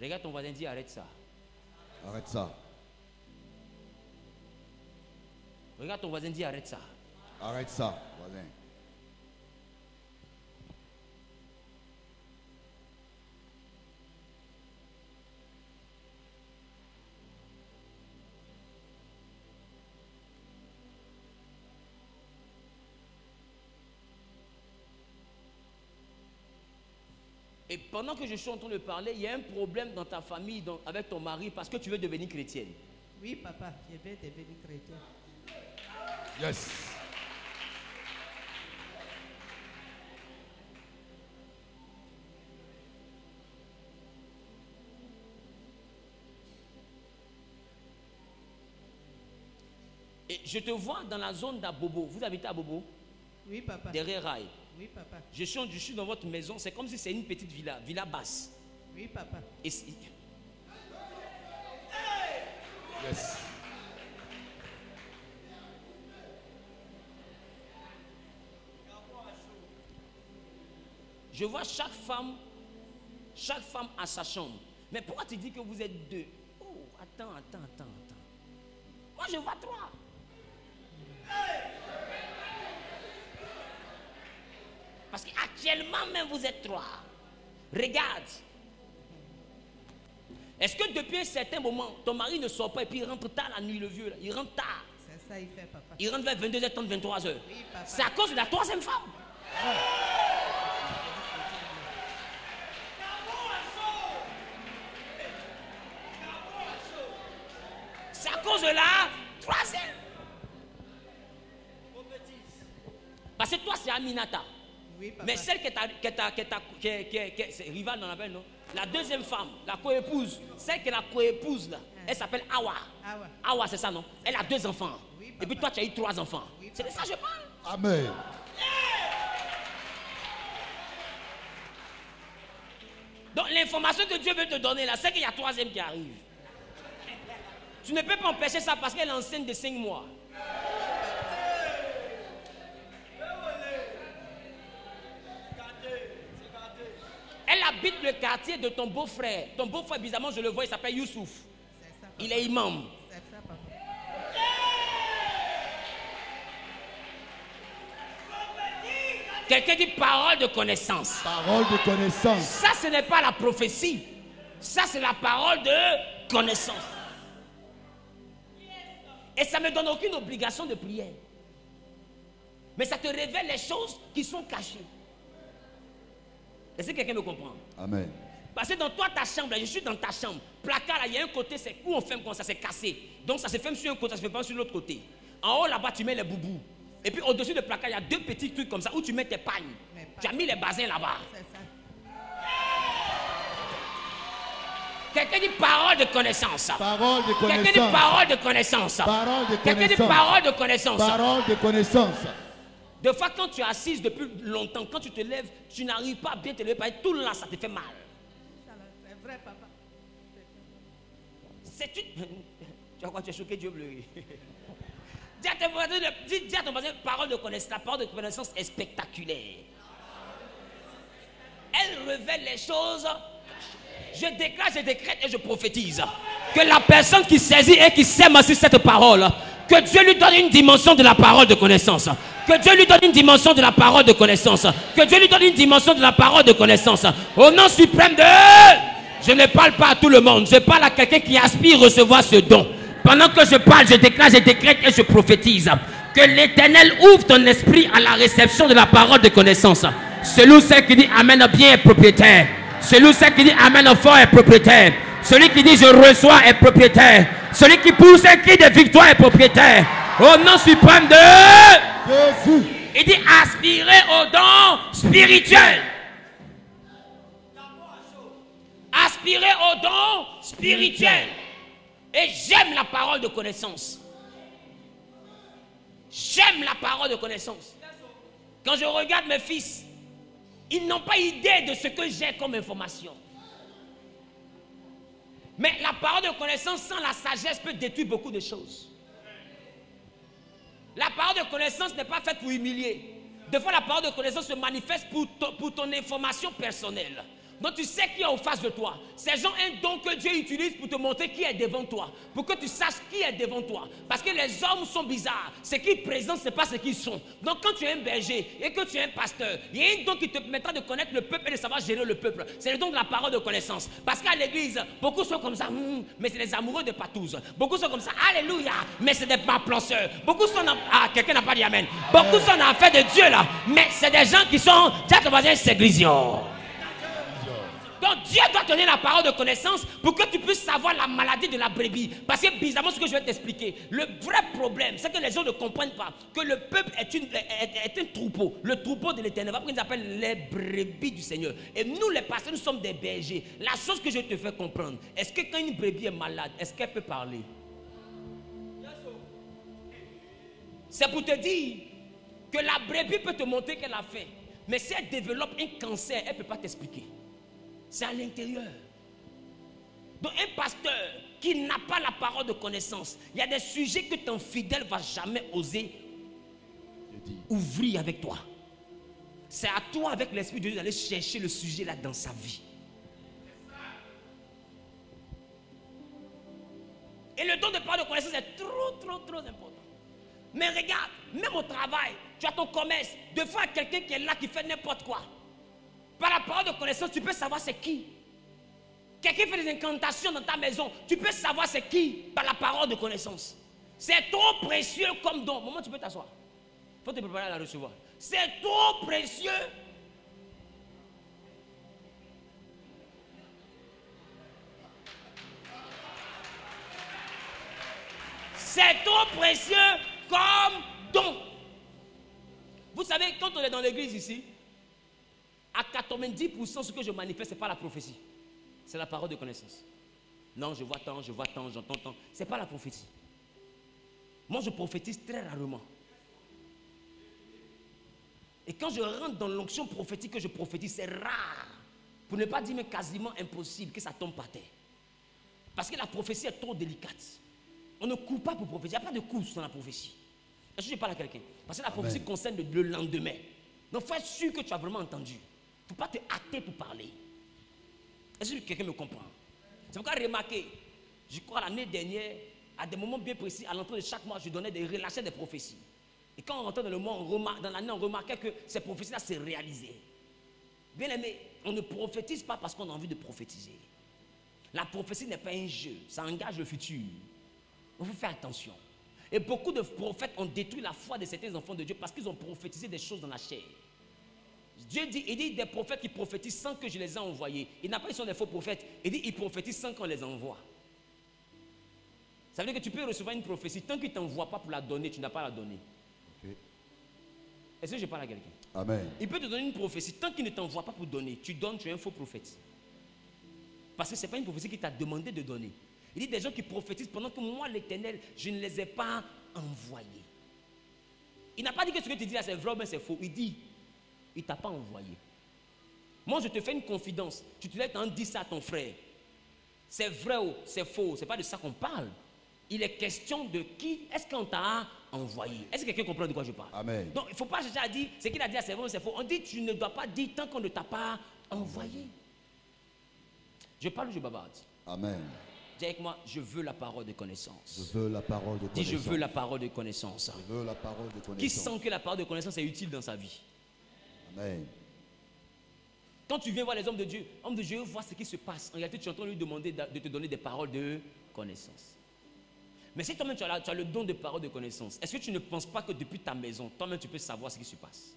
Regarde ton voisin, dis arrête ça. Arrête ça. Regarde ton voisin, dis arrête ça. Arrête ça, voisin. Et pendant que je suis en train de parler, il y a un problème dans ta famille, dans- avec ton mari, parce que tu veux devenir chrétienne. Oui, papa, je vais devenir chrétien. Yes. Et je te vois dans la zone d'Abobo. Vous habitez à Bobo, Oui, papa. derrière Rail. Oui, papa. Je suis, je suis dans votre maison, c'est comme si c'est une petite villa, villa basse. Oui, papa. Et Yes. je vois chaque femme, chaque femme à sa chambre. Mais pourquoi tu dis que vous êtes deux? Oh, attends, attends, attends, attends. Moi, je vois trois. Parce qu'actuellement même, vous êtes trois. Regarde. Est-ce que depuis un certain moment, ton mari ne sort pas et puis il rentre tard la nuit, le vieux là, Il rentre tard. C'est ça, il fait, papa. Il rentre vers 22h30, 23h. Oui, papa. C'est à cause de la troisième femme. C'est à cause de la troisième. Parce que toi, c'est Aminata. Oui, papa. Mais celle qui est ta, qui est ta- qui est ta- qui est- qui est- qui est- c'est rival, on appelle, non? La deuxième femme, la coépouse, celle qui est la coépouse, là, elle s'appelle Awa. Awa. Awa, c'est ça, non? Elle a deux enfants. Oui, Et puis toi, tu as eu trois enfants. Oui, c'est de ça que je parle. Amen. Donc l'information que Dieu veut te donner là, c'est qu'il y a troisième qui arrive. Tu ne peux pas empêcher ça parce qu'elle est enceinte de 5 mois. Habite le quartier de ton beau-frère. Ton beau-frère, bizarrement, je le vois, il s'appelle Youssouf. Ça. Il est imam. Ça. Quelqu'un dit parole de connaissance. Parole de connaissance. Ça, ce n'est pas la prophétie. Ça, c'est la parole de connaissance. Et ça ne me donne aucune obligation de prière. Mais ça te révèle les choses qui sont cachées. Est-ce que quelqu'un me comprend? Amen. Parce que dans toi, ta chambre, là, je suis dans ta chambre. Placard, là, il y a un côté, c'est où on ferme comme ça, c'est cassé. Donc ça se ferme sur un côté, ça se ferme pas sur l'autre côté. En haut, là-bas, tu mets les boubous. Et puis au-dessus du placard, il y a deux petits trucs comme ça où tu mets tes pagnes. Tu as mis les basins là-bas. C'est ça. Quelqu'un dit parole de connaissance. Parole de Quelqu'un dit connaissance. parole de connaissance. Parole de Quelqu'un dit connaissance. parole de connaissance. Parole de connaissance. Des fois, quand tu es assise depuis longtemps, quand tu te lèves, tu n'arrives pas à bien te lever tout là, ça te fait mal. C'est vrai, papa. C'est une. Tu vois quoi, tu es choqué, Dieu bleu. Dis à, ton voisin, dis- dis à ton voisin, parole de connaissance. La parole de connaissance est spectaculaire. Elle révèle les choses. Je déclare, je décrète et je prophétise que la personne qui saisit et qui sème sur cette parole, que Dieu lui donne une dimension de la parole de connaissance. Que Dieu lui donne une dimension de la parole de connaissance. Que Dieu lui donne une dimension de la parole de connaissance. Au nom suprême de... Je ne parle pas à tout le monde. Je parle à quelqu'un qui aspire recevoir ce don. Pendant que je parle, je déclare, je décrète et je prophétise que l'Éternel ouvre ton esprit à la réception de la parole de connaissance. Celui qui dit Amen bien est propriétaire. Celui qui dit Amen fort est propriétaire. Celui qui dit Je reçois est propriétaire. Celui qui pousse un cri de victoire est propriétaire. Au nom suprême de... Jésus. Il dit aspirer aux dons spirituels. Aspirer aux dons spirituels. Et j'aime la parole de connaissance. J'aime la parole de connaissance. Quand je regarde mes fils, ils n'ont pas idée de ce que j'ai comme information. Mais la parole de connaissance sans la sagesse peut détruire beaucoup de choses. La parole de connaissance n'est pas faite pour humilier. Des fois, la parole de connaissance se manifeste pour ton, pour ton information personnelle. Donc, tu sais qui est en face de toi. Ces gens un don que Dieu utilise pour te montrer qui est devant toi. Pour que tu saches qui est devant toi. Parce que les hommes sont bizarres. Ce qu'ils présentent, ce n'est pas ce qu'ils sont. Donc, quand tu es un berger et que tu es un pasteur, il y a un don qui te permettra de connaître le peuple et de savoir gérer le peuple. C'est le don de la parole de connaissance. Parce qu'à l'église, beaucoup sont comme ça, hum, mais c'est les amoureux de patouze. Beaucoup sont comme ça, alléluia, mais c'est des planceurs. Beaucoup sont dans... Ah, quelqu'un n'a pas dit amen. Beaucoup sont dans l'affaire de Dieu là, mais c'est des gens qui sont, ton voisin, c'est. Donc Dieu doit te donner la parole de connaissance pour que tu puisses savoir la maladie de la brebis. Parce que bizarrement, ce que je vais t'expliquer, le vrai problème, c'est que les gens ne comprennent pas que le peuple est, un troupeau, le troupeau de l'éternel. Après, ils appellent les brebis du Seigneur. Et nous, les pasteurs, nous sommes des bergers. La chose que je te fais comprendre, est-ce que quand une brebis est malade, est-ce qu'elle peut parler? C'est pour te dire que la brebis peut te montrer qu'elle a faim. Mais si elle développe un cancer, elle ne peut pas t'expliquer. C'est à l'intérieur. Donc un pasteur qui n'a pas la parole de connaissance, il y a des sujets que ton fidèle va jamais oser ouvrir avec toi. C'est à toi, avec l'Esprit de Dieu, d'aller chercher le sujet là dans sa vie. Et le don de parole de connaissance est trop, trop, trop important. Mais regarde, même au travail, tu as ton commerce. Fois, quelqu'un qui est là qui fait n'importe quoi. Par la parole de connaissance, tu peux savoir c'est qui. Quelqu'un fait des incantations dans ta maison, tu peux savoir c'est qui par la parole de connaissance. C'est trop précieux comme don. Moment, tu peux t'asseoir. Il faut te préparer à la recevoir. C'est trop précieux. C'est trop précieux comme don. Vous savez, quand on est dans l'église ici, à 90%, ce que je manifeste, ce n'est pas la prophétie. C'est la parole de connaissance. Non, je vois tant, je vois tant, j'entends tant. Ce n'est pas la prophétie. Moi, je prophétise très rarement. Et quand je rentre dans l'onction prophétique que je prophétise, c'est rare. Pour ne pas dire mais quasiment impossible que ça tombe par terre. Parce que la prophétie est trop délicate. On ne court pas pour prophétiser. Il n'y a pas de course dans la prophétie. Est-ce que je parle à quelqu'un? Parce que la prophétie concerne le, le lendemain. Donc, il faut être sûr que tu as vraiment entendu. Ne faut pas te hâter pour parler. Est-ce que quelqu'un me comprend? C'est pourquoi remarquez, je crois l'année dernière, à des moments bien précis, à l'entrée de chaque mois, je donnais des relâchais des prophéties. Et quand on rentrait dans le mois, on remar- dans l'année, on remarquait que ces prophéties-là se réalisaient. Bien aimé, on ne prophétise pas parce qu'on a envie de prophétiser. La prophétie n'est pas un jeu, ça engage le futur. Il faut faire attention. Et beaucoup de prophètes ont détruit la foi de certains enfants de Dieu parce qu'ils ont prophétisé des choses dans la chair. Dieu dit, il dit des prophètes qui prophétisent sans que je les ai envoyés. Il n'a pas dit qu'ils sont des faux prophètes. Il dit ils prophétisent sans qu'on les envoie. Ça veut dire que tu peux recevoir une prophétie. Tant qu'il ne t'envoie pas pour la donner, tu n'as pas à la donner. Est-ce que je parle à quelqu'un? Amen. Il peut te donner une prophétie. Tant qu'il ne t'envoie pas pour donner, tu donnes, tu es un faux prophète. Parce que ce n'est pas une prophétie qu'il t'a demandé de donner. Il dit des gens qui prophétisent pendant que moi, l'éternel, je ne les ai pas envoyés. Il n'a pas dit que ce que tu dis là, c'est vrai, mais c'est faux. Il dit, il ne t'a pas envoyé. Moi, je te fais une confidence. Tu te lèves en dis ça à ton frère. C'est vrai ou c'est faux? Ce n'est pas de ça qu'on parle. Il est question de qui est-ce qu'on t'a envoyé? Est-ce que quelqu'un comprend de quoi je parle? Amen. Donc, il ne faut pas chercher à dire ce qu'il a dit, c'est vrai ou c'est faux. On dit tu ne dois pas dire tant qu'on ne t'a pas envoyé. Je parle ou je bavarde Amen. Dis avec moi, je veux la parole de connaissance. Je veux la parole de Dis, connaissance. je veux la parole de connaissance. Je veux la parole de connaissance. Qui sent que la parole de connaissance est utile dans sa vie? Amen. Quand tu viens voir les hommes de Dieu, homme de Dieu, vois ce qui se passe. En réalité, tu es en train de lui demander de te donner des paroles de connaissance. Mais si toi-même tu as, le don de parole de connaissance, est-ce que tu ne penses pas que depuis ta maison, toi-même tu peux savoir ce qui se passe?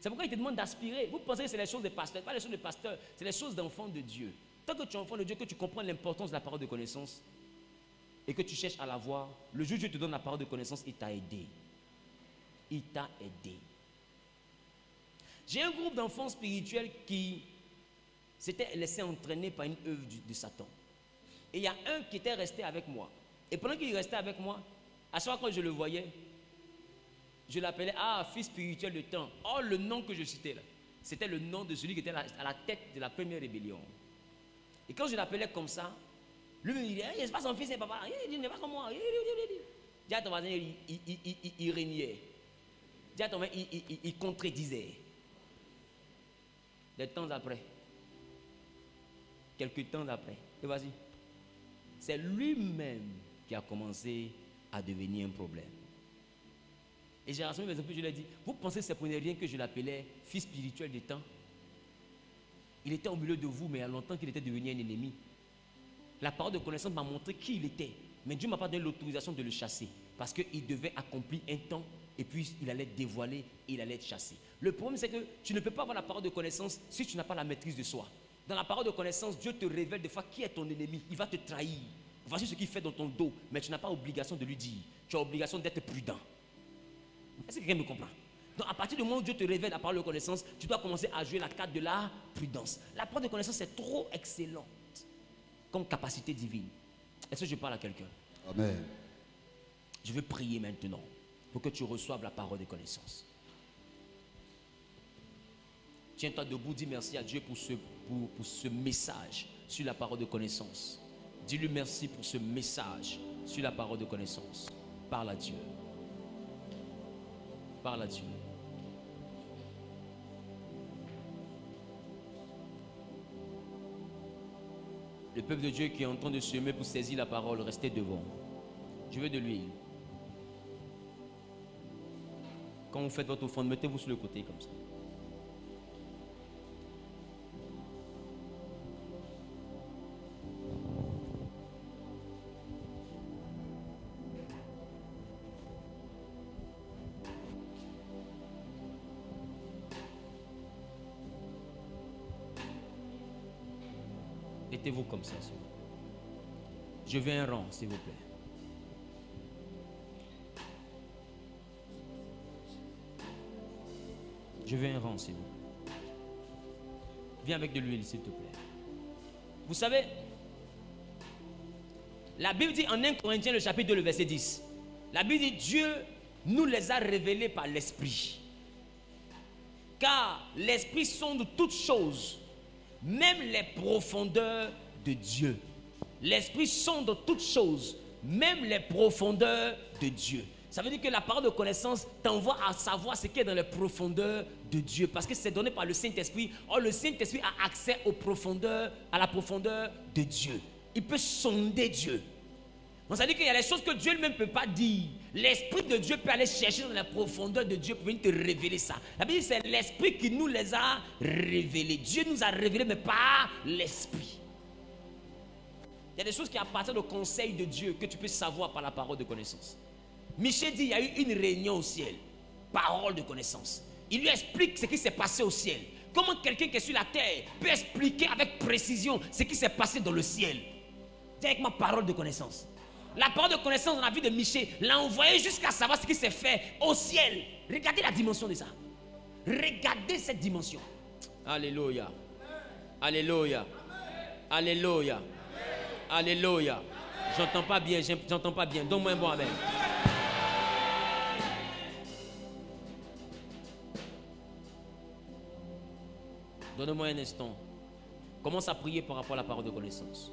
C'est pourquoi il te demande d'aspirer. Vous pensez que c'est les choses des pasteurs, pas les choses des pasteurs, c'est les choses d'enfants de Dieu. Tant que tu es enfant de Dieu, que tu comprends l'importance de la parole de connaissance et que tu cherches à la voir, le jour où Dieu te donne la parole de connaissance, il t'a aidé. Il t'a aidé. J'ai un groupe d'enfants spirituels qui s'était laissé entraîner par une œuvre de Satan. Et il y a un qui était resté avec moi. Et pendant qu'il restait avec moi, à chaque fois que je le voyais, je l'appelais Ah, fils spirituel de temps. Oh, le nom que je citais là, c'était le nom de celui qui était à la- tête de la première rébellion. Et quand je l'appelais comme ça, lui me disait Eh, C'est pas son fils, c'est papa. Il n'est pas comme moi. Il, il, il- il régnait. Il, il- il- contredisait. Des temps après, quelques temps après, et vas-y, c'est lui-même qui a commencé à devenir un problème. Et j'ai rassemblé mes enfants, je leur ai dit, vous pensez que c'est pour rien que je l'appelais fils spirituel des temps? Il était au milieu de vous, mais il y a longtemps qu'il était devenu un ennemi. La parole de connaissance m'a montré qui il était. Mais Dieu ne m'a pas donné l'autorisation de le chasser. Parce qu'il devait accomplir un temps et puis il allait être dévoilé et il allait être chassé. Le problème, c'est que tu ne peux pas avoir la parole de connaissance si tu n'as pas la maîtrise de soi. Dans la parole de connaissance, Dieu te révèle des fois qui est ton ennemi. Il va te trahir. Voici ce qu'il fait dans ton dos. Mais tu n'as pas obligation de lui dire. Tu as obligation d'être prudent. Est-ce que quelqu'un me comprend? Donc, à partir du moment où Dieu te révèle la parole de connaissance, tu dois commencer à jouer la carte de la prudence. La parole de connaissance est trop excellente comme capacité divine. Est-ce que je parle à quelqu'un? Amen. Je veux prier maintenant que tu reçoives la parole de connaissance. Tiens-toi debout, dis merci à Dieu pour ce, pour, ce message sur la parole de connaissance. Dis-lui merci pour ce message sur la parole de connaissance. Parle à Dieu. Parle à Dieu. Le peuple de Dieu qui est en train de semer pour saisir la parole, restez devant. Je veux de l'huile. Quand vous faites votre offrande, mettez-vous sur le côté comme ça. Mettez-vous comme ça. Je veux un rang, s'il vous plaît. Je veux un rang, s'il vous. Viens avec de l'huile, s'il te plaît. Vous savez, la Bible dit en 1 Corinthiens, le chapitre 2, le verset 10. La Bible dit Dieu nous les a révélés par l'Esprit. Car l'Esprit sonde toutes choses, même les profondeurs de Dieu. L'Esprit sonde toutes choses, même les profondeurs de Dieu. Ça veut dire que la parole de connaissance t'envoie à savoir ce qui est dans les profondeurs de Dieu. Parce que c'est donné par le Saint-Esprit. Or, le Saint-Esprit a accès aux profondeurs, à la profondeur de Dieu. Il peut sonder Dieu. Donc, ça veut dire qu'il y a des choses que Dieu lui-même ne peut pas dire. L'Esprit de Dieu peut aller chercher dans la profondeur de Dieu pour venir te révéler ça. La Bible dit c'est l'Esprit qui nous les a révélés. Dieu nous a révélés, mais pas l'Esprit. Il y a des choses qui appartiennent au conseil de Dieu que tu peux savoir par la parole de connaissance. Michel dit il y a eu une réunion au ciel. Parole de connaissance. Il lui explique ce qui s'est passé au ciel. Comment quelqu'un qui est sur la terre peut expliquer avec précision ce qui s'est passé dans le ciel? Dis avec ma parole de connaissance. La parole de connaissance dans la vie de Michel l'a envoyé jusqu'à savoir ce qui s'est fait au ciel. Regardez la dimension de ça. Regardez cette dimension. Alléluia. Alléluia. Alléluia. Alléluia. J'entends pas bien, j'entends pas bien. Donne-moi un bon amen. Donne-moi un instant. Commence à prier par rapport à la parole de connaissance.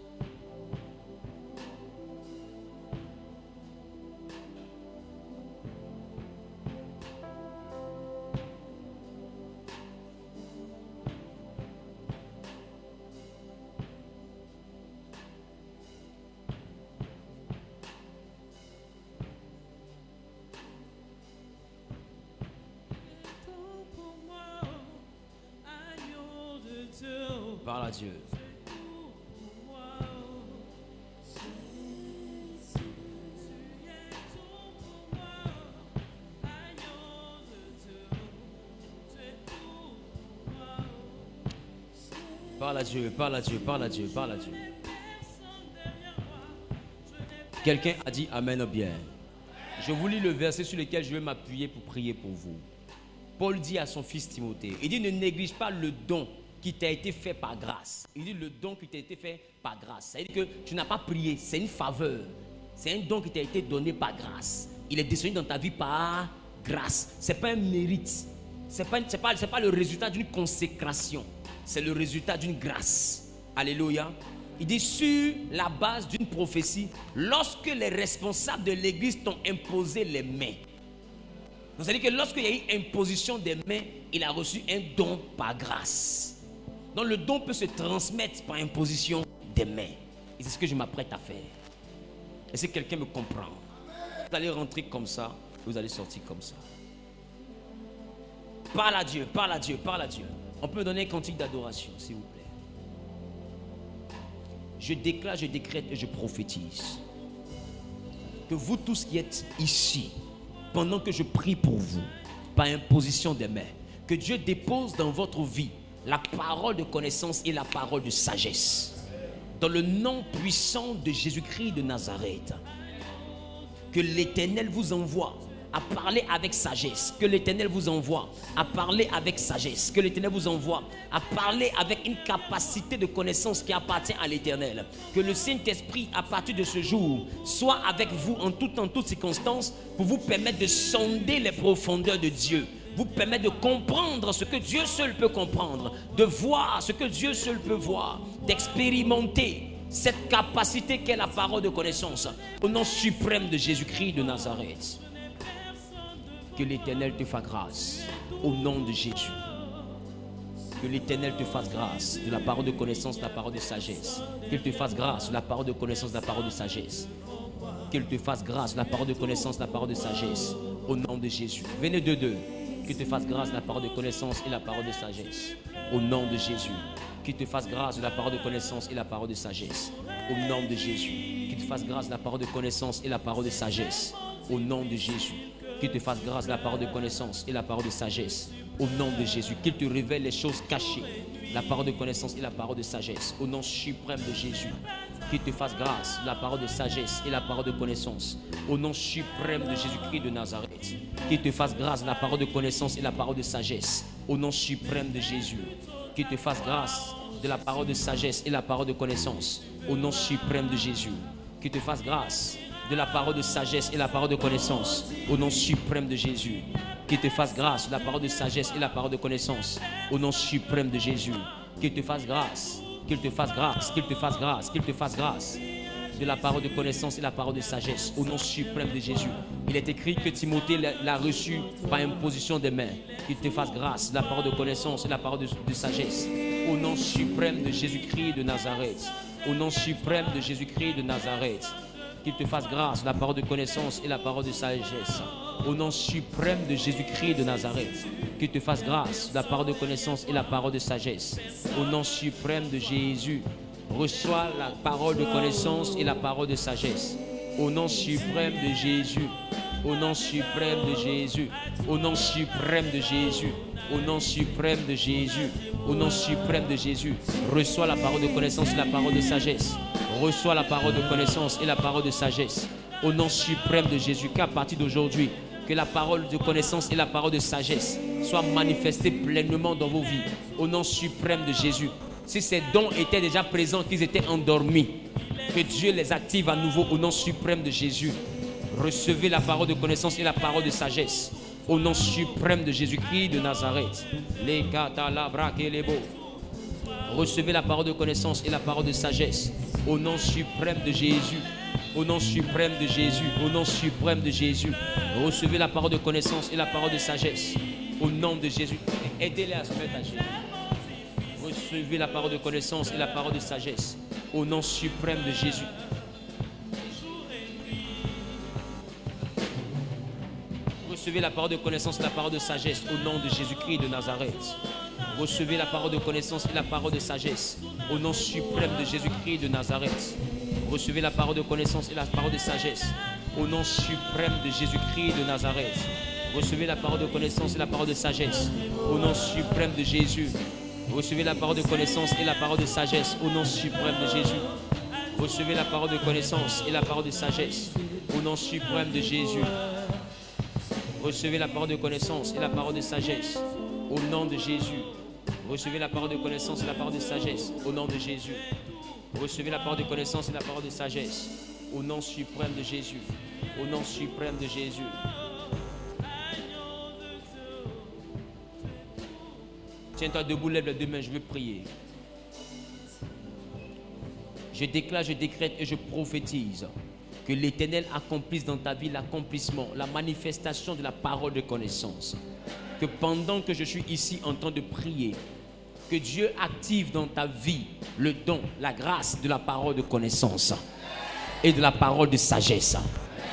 Dieu, parle à Dieu, parle à Dieu, parle à Dieu. Quelqu'un a dit Amen bien. Je vous lis le verset sur lequel je vais m'appuyer pour prier pour vous. Paul dit à son fils Timothée, il dit ne néglige pas le don qui t'a été fait par grâce. Il dit le don qui t'a été fait par grâce. Ça veut dire que tu n'as pas prié, c'est une faveur. C'est un don qui t'a été donné par grâce. Il est descendu dans ta vie par grâce. Ce n'est pas un mérite. Ce n'est pas, pas, pas le résultat d'une consécration. C'est le résultat d'une grâce. Alléluia. Il dit sur la base d'une prophétie, lorsque les responsables de l'église t'ont imposé les mains. C'est-à-dire que lorsqu'il y a eu imposition des mains, il a reçu un don par grâce. Donc le don peut se transmettre par imposition des mains. Et c'est ce que je m'apprête à faire. Et si quelqu'un me comprend, vous allez rentrer comme ça, vous allez sortir comme ça. Parle à Dieu, parle à Dieu, parle à Dieu. On peut donner un cantique d'adoration, s'il vous plaît. Je déclare, je décrète et je prophétise que vous tous qui êtes ici, pendant que je prie pour vous, par imposition des mains, que Dieu dépose dans votre vie la parole de connaissance et la parole de sagesse. Dans le nom puissant de Jésus-Christ de Nazareth, que l'Éternel vous envoie à parler avec sagesse, que l'Éternel vous envoie à parler avec sagesse, que l'Éternel vous envoie à parler avec une capacité de connaissance qui appartient à l'Éternel. Que le Saint-Esprit, à partir de ce jour, soit avec vous en tout en toutes circonstances pour vous permettre de sonder les profondeurs de Dieu, vous permet de comprendre ce que Dieu seul peut comprendre, de voir ce que Dieu seul peut voir, d'expérimenter cette capacité qu'est la parole de connaissance au nom suprême de Jésus-Christ de Nazareth. Que l'Éternel te fasse grâce au nom de Jésus. Que l'Éternel te fasse grâce de la parole de connaissance, de la parole de sagesse. Qu'il te fasse grâce de la parole de connaissance, de la parole de sagesse. Qu'il te fasse grâce de la parole de connaissance, de la parole de sagesse. Au nom de Jésus. Venez de deux. Qu'il te fasse grâce de la parole de connaissance et la parole de sagesse. Au nom de Jésus. Qu'il te fasse grâce de la parole de connaissance et la parole de sagesse. Au nom de Jésus. Qu'il te fasse grâce de la parole de connaissance et la parole de sagesse. Au nom de Jésus. Qu'il te fasse grâce la parole de connaissance et la parole de sagesse. Au nom de Jésus. Qu'il te révèle les choses cachées. La parole de connaissance et la parole de sagesse. Au nom suprême de Jésus. Qu'il te fasse grâce la parole de sagesse et la parole de connaissance. Au nom suprême de Jésus-Christ de Nazareth. Qu'il te fasse grâce la parole de connaissance et la parole de sagesse. Au nom suprême de Jésus. Qu'il te fasse grâce de la parole de sagesse et la parole de connaissance. Au nom suprême de Jésus. Qu'il te fasse grâce de la parole de sagesse et la parole de connaissance. Au nom suprême de Jésus. Qu'il te fasse grâce la parole de sagesse et la parole de connaissance. Au nom suprême de Jésus. Qu'il te fasse grâce. Qu'il te fasse grâce. Qu'il te fasse grâce. Qu'il te fasse grâce. de la parole de connaissance et la parole de sagesse. Au nom suprême de Jésus. Il est écrit que Timothée l'a- reçu par imposition des mains. Qu'il te fasse grâce, la parole de connaissance et la parole de sagesse. Au nom suprême de Jésus-Christ de Nazareth. Au nom suprême de Jésus-Christ de Nazareth. Qu'il te fasse grâce, la parole de connaissance et la parole de sagesse. Au nom suprême de Jésus-Christ de Nazareth. Qu'il te fasse grâce, la parole de connaissance et la parole de sagesse. Au nom suprême de Jésus. Reçois la parole de connaissance et la parole de sagesse. Au nom suprême de Jésus. Au nom suprême de Jésus. Au nom suprême de Jésus. Au nom suprême de Jésus. Au nom suprême de Jésus. Reçois la parole de connaissance et la parole de sagesse. Reçois la parole de connaissance et la parole de sagesse. Au nom suprême de Jésus. Qu'à partir d'aujourd'hui, que la parole de connaissance et la parole de sagesse soient manifestées pleinement dans vos vies. Au nom suprême de Jésus. Si ces dons étaient déjà présents, qu'ils étaient endormis, que Dieu les active à nouveau au nom suprême de Jésus. Recevez la parole de connaissance et la parole de sagesse. Au nom suprême de Jésus-Christ de Nazareth. Les. Recevez la parole de connaissance et la parole de sagesse. Au nom suprême de Jésus. Au nom suprême de Jésus. Au nom suprême de Jésus. Recevez la parole de connaissance et la parole de sagesse. Au nom de Jésus. Aidez-les à se mettre à genoux. Recevez la parole de connaissance et la parole de sagesse. Au nom suprême de Jésus. Recevez la parole de connaissance et la parole de sagesse au nom de Jésus-Christ de Nazareth. Recevez la parole de connaissance et la parole de sagesse au nom suprême de Jésus-Christ de Nazareth. Recevez la parole de connaissance et la parole de sagesse au nom suprême de Jésus-Christ de Nazareth. Recevez la parole de connaissance et la parole de sagesse au nom suprême de Jésus. Recevez la parole de connaissance et la parole de sagesse au nom suprême de Jésus. Recevez la parole de connaissance et la parole de sagesse au nom suprême de Jésus. Recevez la parole de connaissance et la parole de sagesse au nom de Jésus. Recevez la parole de connaissance et la parole de sagesse au nom de Jésus. Recevez la parole de connaissance et la parole de sagesse au nom suprême de Jésus. Au nom suprême de Jésus. Tiens-toi debout, lève les deux mains, je veux prier. Je déclare, je décrète et je prophétise que l'Éternel accomplisse dans ta vie l'accomplissement, la manifestation de la parole de connaissance. Que pendant que je suis ici en train de prier, que Dieu active dans ta vie le don, la grâce de la parole de connaissance et de la parole de sagesse.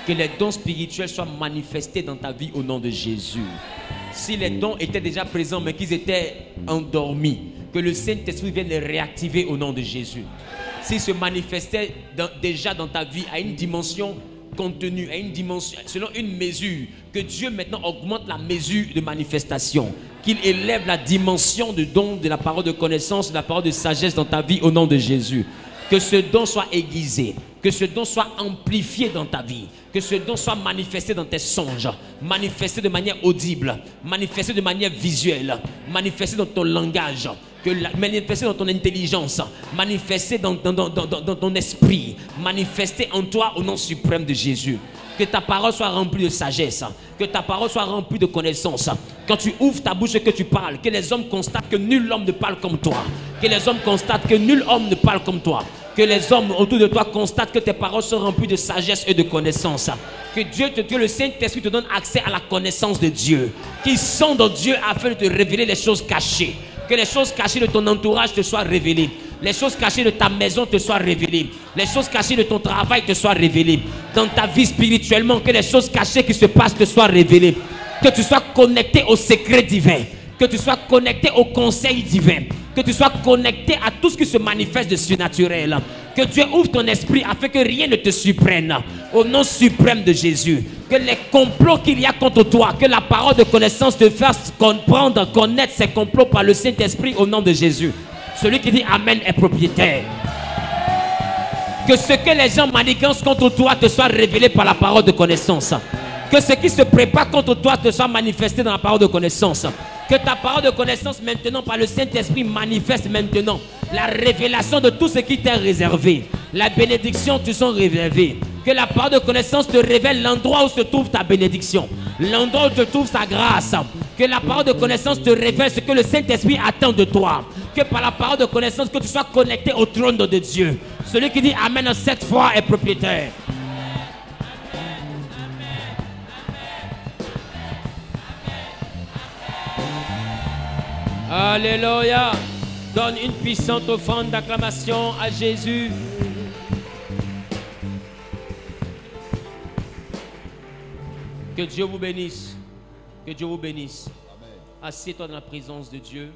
Que les dons spirituels soient manifestés dans ta vie au nom de Jésus. Si les dons étaient déjà présents mais qu'ils étaient endormis, que le Saint-Esprit vienne les réactiver au nom de Jésus. S'ils se manifestaient dans- déjà dans ta vie à une dimension contenue, à une dimension, selon une mesure, que Dieu maintenant augmente la mesure de manifestation, qu'il élève la dimension de don de la parole de connaissance, de la parole de sagesse dans ta vie au nom de Jésus. Que ce don soit aiguisé, que ce don soit amplifié dans ta vie, que ce don soit manifesté dans tes songes, manifesté de manière audible, manifesté de manière visuelle, manifesté dans ton langage, que la- manifesté dans ton intelligence, manifesté dans, ton esprit, manifesté en toi au nom suprême de Jésus. Que ta parole soit remplie de sagesse, que ta parole soit remplie de connaissance. Quand tu ouvres ta bouche et que tu parles, que les hommes constatent que nul homme ne parle comme toi. Que les hommes constatent que nul homme ne parle comme toi. Que les hommes autour de toi constatent que tes paroles sont remplies de sagesse et de connaissance. Que Dieu, te, le Saint-Esprit te donne accès à la connaissance de Dieu. Sont dans Dieu afin de te révéler les choses cachées. Que les choses cachées de ton entourage te soient révélées. Les choses cachées de ta maison te soient révélées. Les choses cachées de ton travail te soient révélées. Dans ta vie spirituellement, que les choses cachées qui se passent te soient révélées. Que tu sois connecté au secret divin. Que tu sois connecté au conseil divin. Que tu sois connecté à tout ce qui se manifeste de surnaturel. Que Dieu ouvre ton esprit afin que rien ne te surprenne. Au nom suprême de Jésus. Que les complots qu'il y a contre toi, que la parole de connaissance te fasse comprendre, connaître ces complots par le Saint-Esprit au nom de Jésus. Celui qui dit Amen est propriétaire. Que ce que les gens manigancent contre toi te soit révélé par la parole de connaissance. Que ce qui se prépare contre toi te soit manifesté dans la parole de connaissance. Que ta parole de connaissance maintenant par le Saint-Esprit manifeste maintenant la révélation de tout ce qui t'est réservé. La bénédiction te sont réservées. Que la parole de connaissance te révèle l'endroit où se trouve ta bénédiction. L'endroit où se trouve sa grâce. Que la parole de connaissance te révèle ce que le Saint-Esprit attend de toi. que par la parole de connaissance, que tu sois connecté au trône de Dieu. Celui qui dit Amen cette fois est propriétaire. Alléluia. Donne une puissante offrande d'acclamation à Jésus. Que Dieu vous bénisse. Que Dieu vous bénisse. Assieds-toi dans la présence de Dieu.